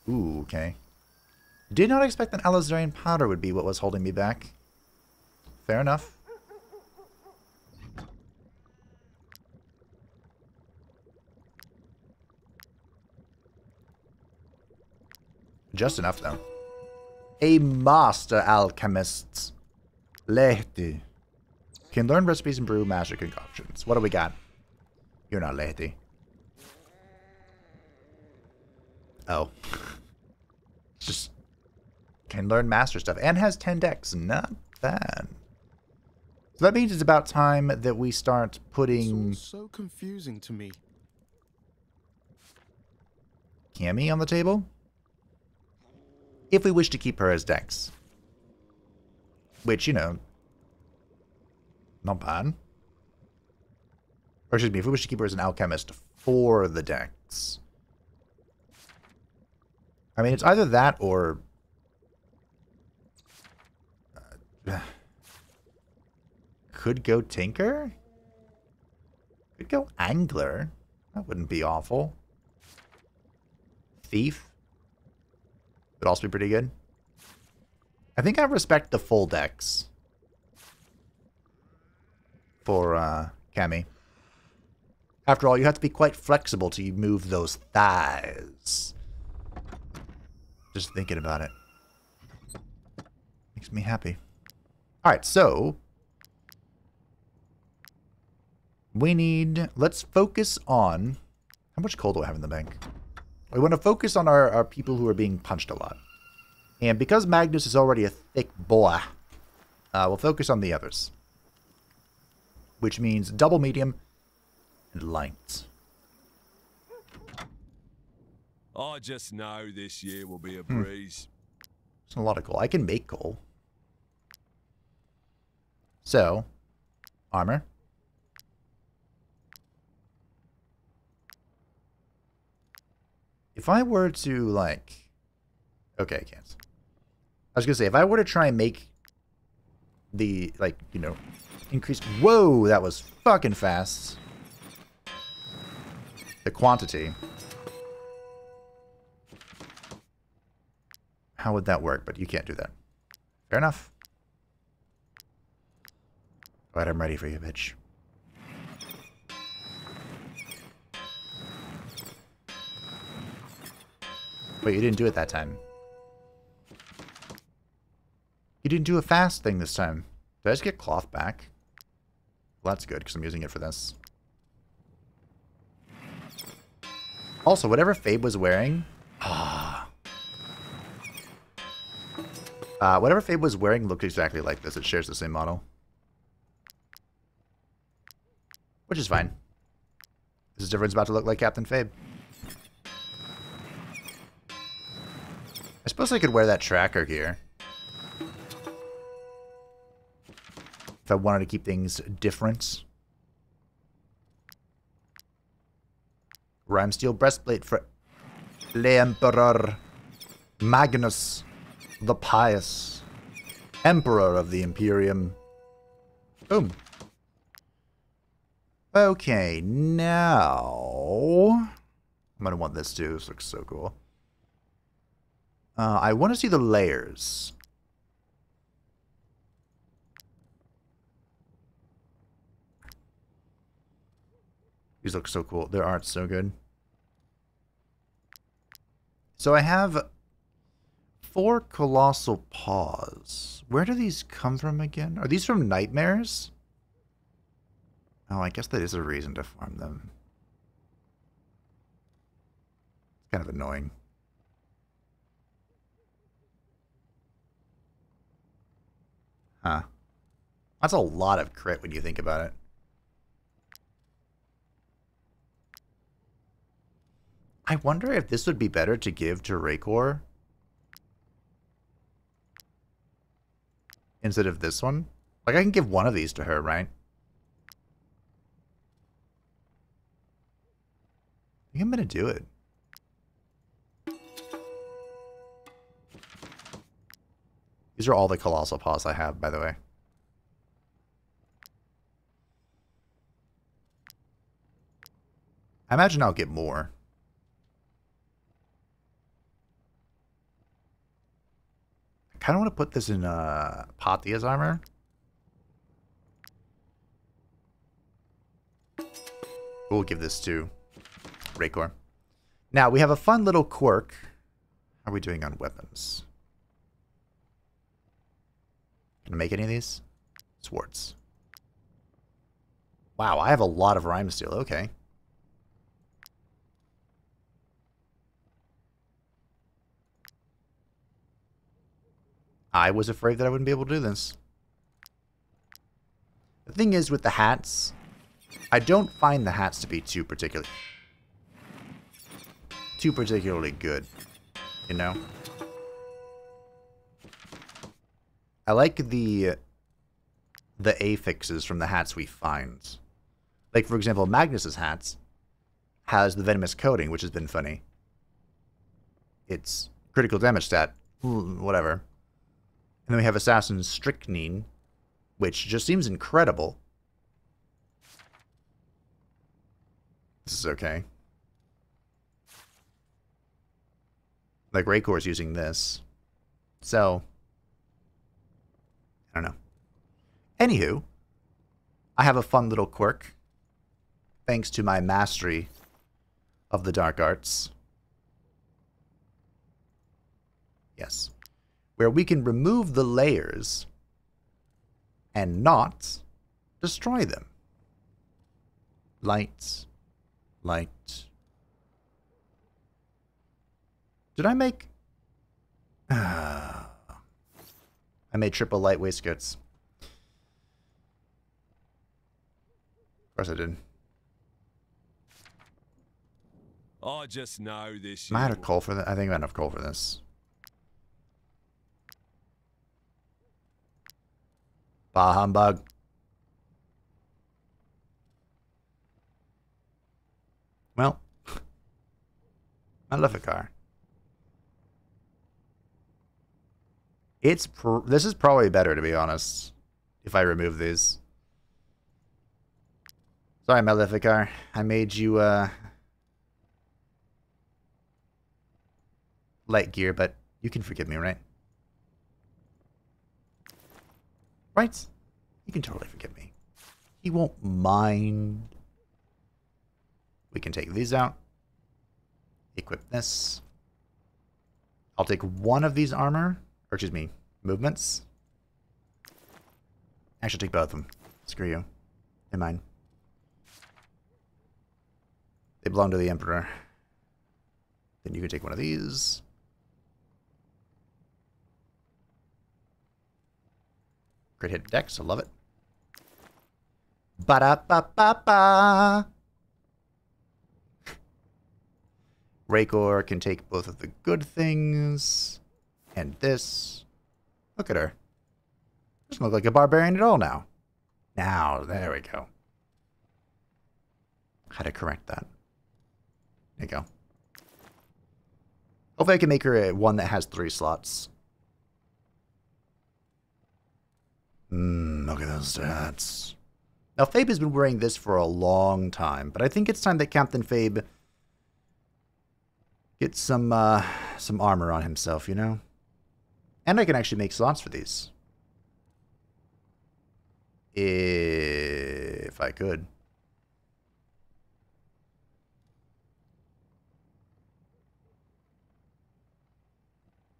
Ooh, okay. Did not expect that Alazarian powder would be what was holding me back. Fair enough. Just enough, though. A master alchemist. Lehti. Can learn recipes and brew magic concoctions. What do we got? You're not Lehti. Oh. [laughs] Just can learn master stuff. And has 10 decks. Not bad. So that means it's about time that we start putting... so confusing to me. Cammy on the table? if we wish to keep her as Dex. Which, you know, not bad. Or excuse me, if we wish to keep her as an alchemist for the Dex. I mean, it's either that or... Uh, [sighs] could go Tinker? Could go Angler. That wouldn't be awful. Thief? would also be pretty good. I think I respect the full decks for uh, Cammy. After all, you have to be quite flexible to move those thighs. Just thinking about it. Makes me happy. Alright, so... We need... Let's focus on... How much coal do I have in the bank? We want to focus on our, our people who are being punched a lot. And because Magnus is already a thick boy, uh, we'll focus on the others. Which means double medium and light. I just know this year will be a hmm. breeze. There's a lot of coal. I can make coal. So, armor. If I were to, like... Okay, I can't. I was going to say, if I were to try and make the, like, you know, increase... Whoa, that was fucking fast. The quantity. How would that work? But you can't do that. Fair enough. Alright, I'm ready for you, bitch. Wait, you didn't do it that time. You didn't do a fast thing this time. Did I just get cloth back? Well, that's good, because I'm using it for this. Also, whatever Fabe was wearing... Ah. Uh, whatever Fabe was wearing looked exactly like this. It shares the same model. Which is fine. This is different. It's about to look like Captain Fabe. I suppose I could wear that tracker gear. If I wanted to keep things different. Rime steel breastplate for Le Emperor Magnus the Pious, Emperor of the Imperium. Boom. Okay, now... I'm going to want this too. This looks so cool. Uh, I want to see the layers. These look so cool. Their art's so good. So I have four colossal paws. Where do these come from again? Are these from nightmares? Oh, I guess that is a reason to farm them. It's kind of annoying. Huh. That's a lot of crit when you think about it. I wonder if this would be better to give to Raykor instead of this one. Like, I can give one of these to her, right? I think I'm going to do it. These are all the Colossal Paws I have, by the way. I imagine I'll get more. Kind of want to put this in uh, Pathia's armor. We'll give this to Raykor. Now, we have a fun little quirk. How are we doing on weapons? Can I make any of these? Swords. Wow, I have a lot of rime steel. Okay. I was afraid that I wouldn't be able to do this. The thing is with the hats, I don't find the hats to be too particular, too particularly good, you know? I like the the affixes from the hats we find. Like, for example, Magnus's hats has the venomous coating, which has been funny. It's critical damage stat, hmm, whatever. And then we have Assassin's Strychnine, which just seems incredible. This is okay. Like, Raykor's using this. So, I don't know. Anywho, I have a fun little quirk. Thanks to my mastery of the dark arts. Yes. Where we can remove the layers and not destroy them. Light. Light. Did I make... [sighs] I made triple light waistcoats. Of course I did. I just know this. Am I out of coal for that? I think I'm out of coal for this. Bah humbug. Well, [laughs] I love a car. It's this is probably better to be honest. if I remove these. Sorry, Maleficar. I made you, uh... Light gear, but you can forgive me, right? Right? You can totally forgive me. He won't mind. We can take these out. Equip this. I'll take one of these armor, or excuse me, movements. Actually, take both of them. Screw you. They're mine. They belong to the Emperor. Then you can take one of these. Great hit dex, I love it. Ba-da-ba-ba-ba! Raykor can take both of the good things. And this. Look at her. Doesn't look like a barbarian at all now. Now, there we go. How to correct that. There you go. Hopefully I can make her a one that has three slots. Mmm, look at those stats. Now, Fabe has been wearing this for a long time, but I think it's time that Captain Fabe gets some, uh, some armor on himself, you know? And I can actually make slots for these. If I could.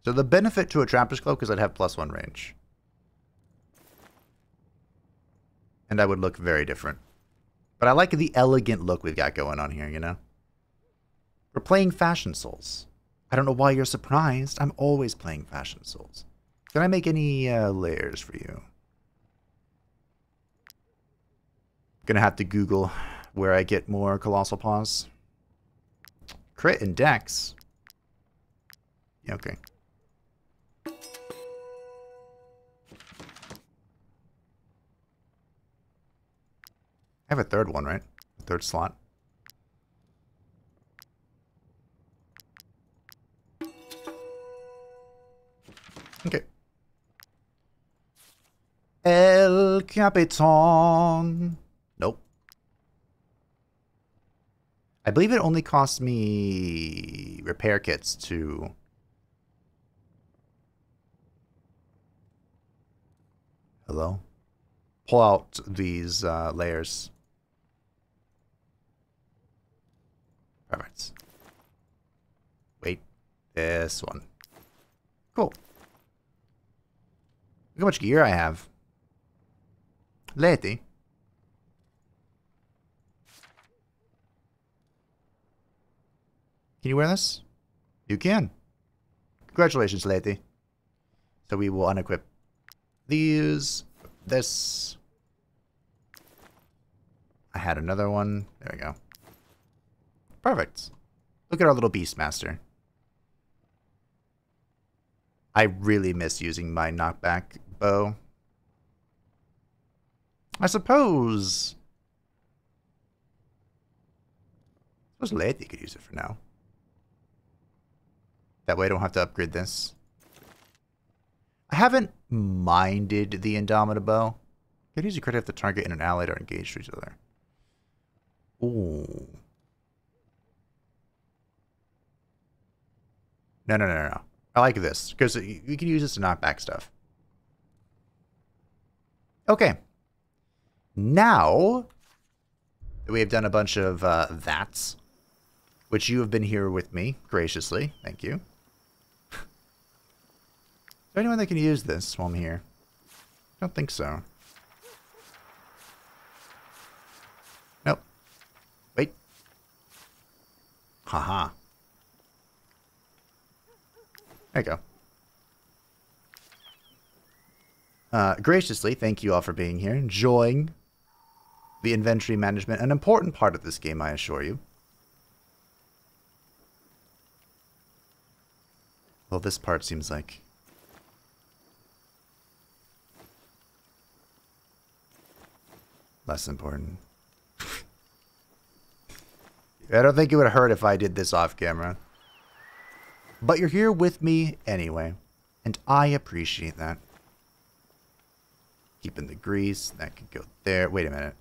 So the benefit to a Trapper's Cloak is I'd have plus one range. And I would look very different. But I like the elegant look we've got going on here, you know? We're playing Fashion Souls. I don't know why you're surprised. I'm always playing Fashion Souls. Can I make any uh, layers for you? Gonna have to Google where I get more Colossal Paws. Crit and Dex. Yeah, okay. I have a third one, right? A third slot. Okay. El Capitan. Nope. I believe it only costs me repair kits to... Hello? Pull out these uh, layers. Perfect. Wait. This one. Cool. Look how much gear I have. Lehti. Can you wear this? You can. Congratulations, Lehti. So we will unequip these, this. I had another one. There we go. Perfect. Look at our little Beastmaster. I really miss using my knockback bow. I suppose... I suppose Lehti could use it for now. That way I don't have to upgrade this. I haven't minded the Indomitable. Could use a credit if the target and an ally are engaged to each other. Ooh. No, no, no, no. I like this because you can use this to knock back stuff. Okay. Now we have done a bunch of uh, that's, which you have been here with me graciously. Thank you. Is there anyone that can use this while I'm here? I don't think so. Nope. Wait. Haha. -ha. There you go. Uh, graciously, thank you all for being here, enjoying the inventory management, an important part of this game, I assure you. Well, this part seems like... Less important. [laughs] I don't think it would hurt if I did this off camera. But you're here with me anyway, and I appreciate that. Keeping the grease. That could go there. Wait a minute.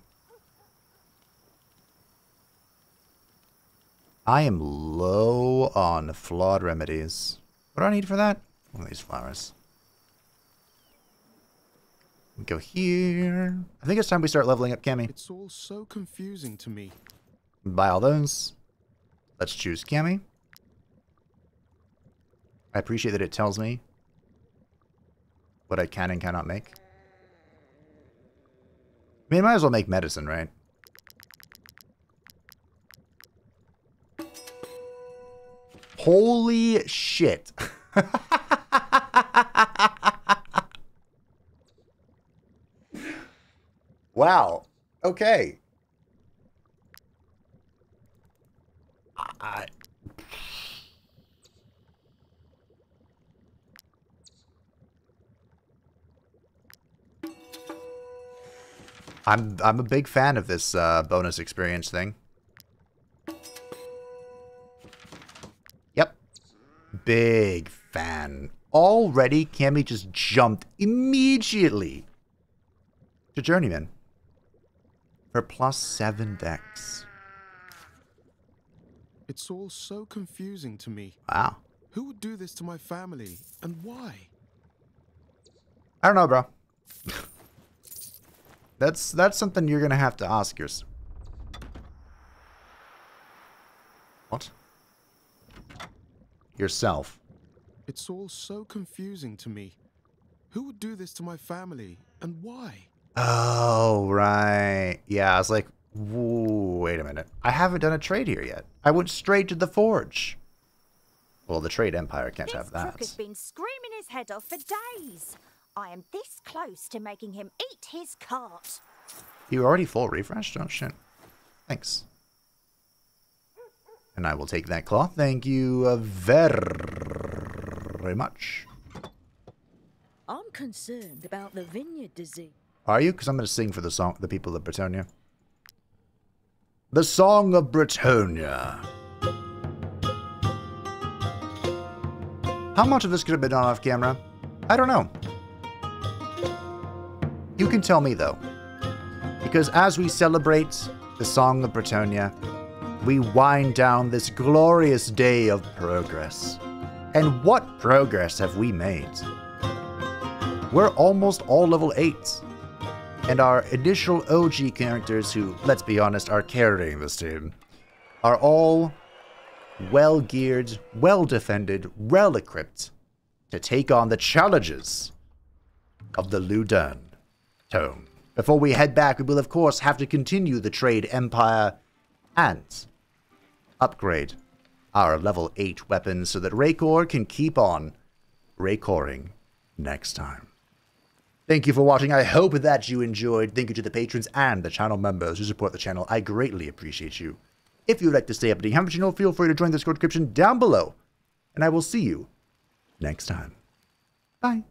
I am low on flawed remedies. What do I need for that? One of these flowers. We go here. I think it's time we start leveling up Cammy. It's all so confusing to me. Buy all those. Let's choose Cammy. I appreciate that it tells me what I can and cannot make. I mean, I might as well make medicine, right? Holy shit. [laughs] wow. Okay. I... I'm I'm a big fan of this uh, bonus experience thing. Yep. Big fan. Already, Cammy just jumped immediately to Journeyman for plus seven dex. It's all so confusing to me. Wow. Who would do this to my family, and why? I don't know, bro. [laughs] that's that's something you're gonna have to ask yourself. What? Yourself. It's all so confusing to me. Who would do this to my family, and why? Oh, right. Yeah, I was like, wait a minute. I haven't done a trade here yet. I went straight to the forge. Well, the trade empire can't have that. Crook that. has been screaming his head off for days. I am this close to making him eat his cart. You already full refreshed? Oh, shit. Thanks. And I will take that cloth. Thank you uh, very much. I'm concerned about the vineyard disease. Are you? Because I'm going to sing for the song, the people of Bretonia. The Song of Bretonia. How much of this could have been done off camera? I don't know. You can tell me, though. Because as we celebrate the Song of Bretonia, we wind down this glorious day of progress. And what progress have we made? We're almost all level 8. And our initial OG characters, who, let's be honest, are carrying this team, are all well geared, well defended, well equipped to take on the challenges of the Ludern Tome. Before we head back, we will, of course, have to continue the trade empire and upgrade our level 8 weapons so that Raykor can keep on Raykoring next time. Thank you for watching. I hope that you enjoyed. Thank you to the patrons and the channel members who support the channel. I greatly appreciate you. If you would like to stay updated, how you know, feel free to join the description down below. And I will see you next time. Bye.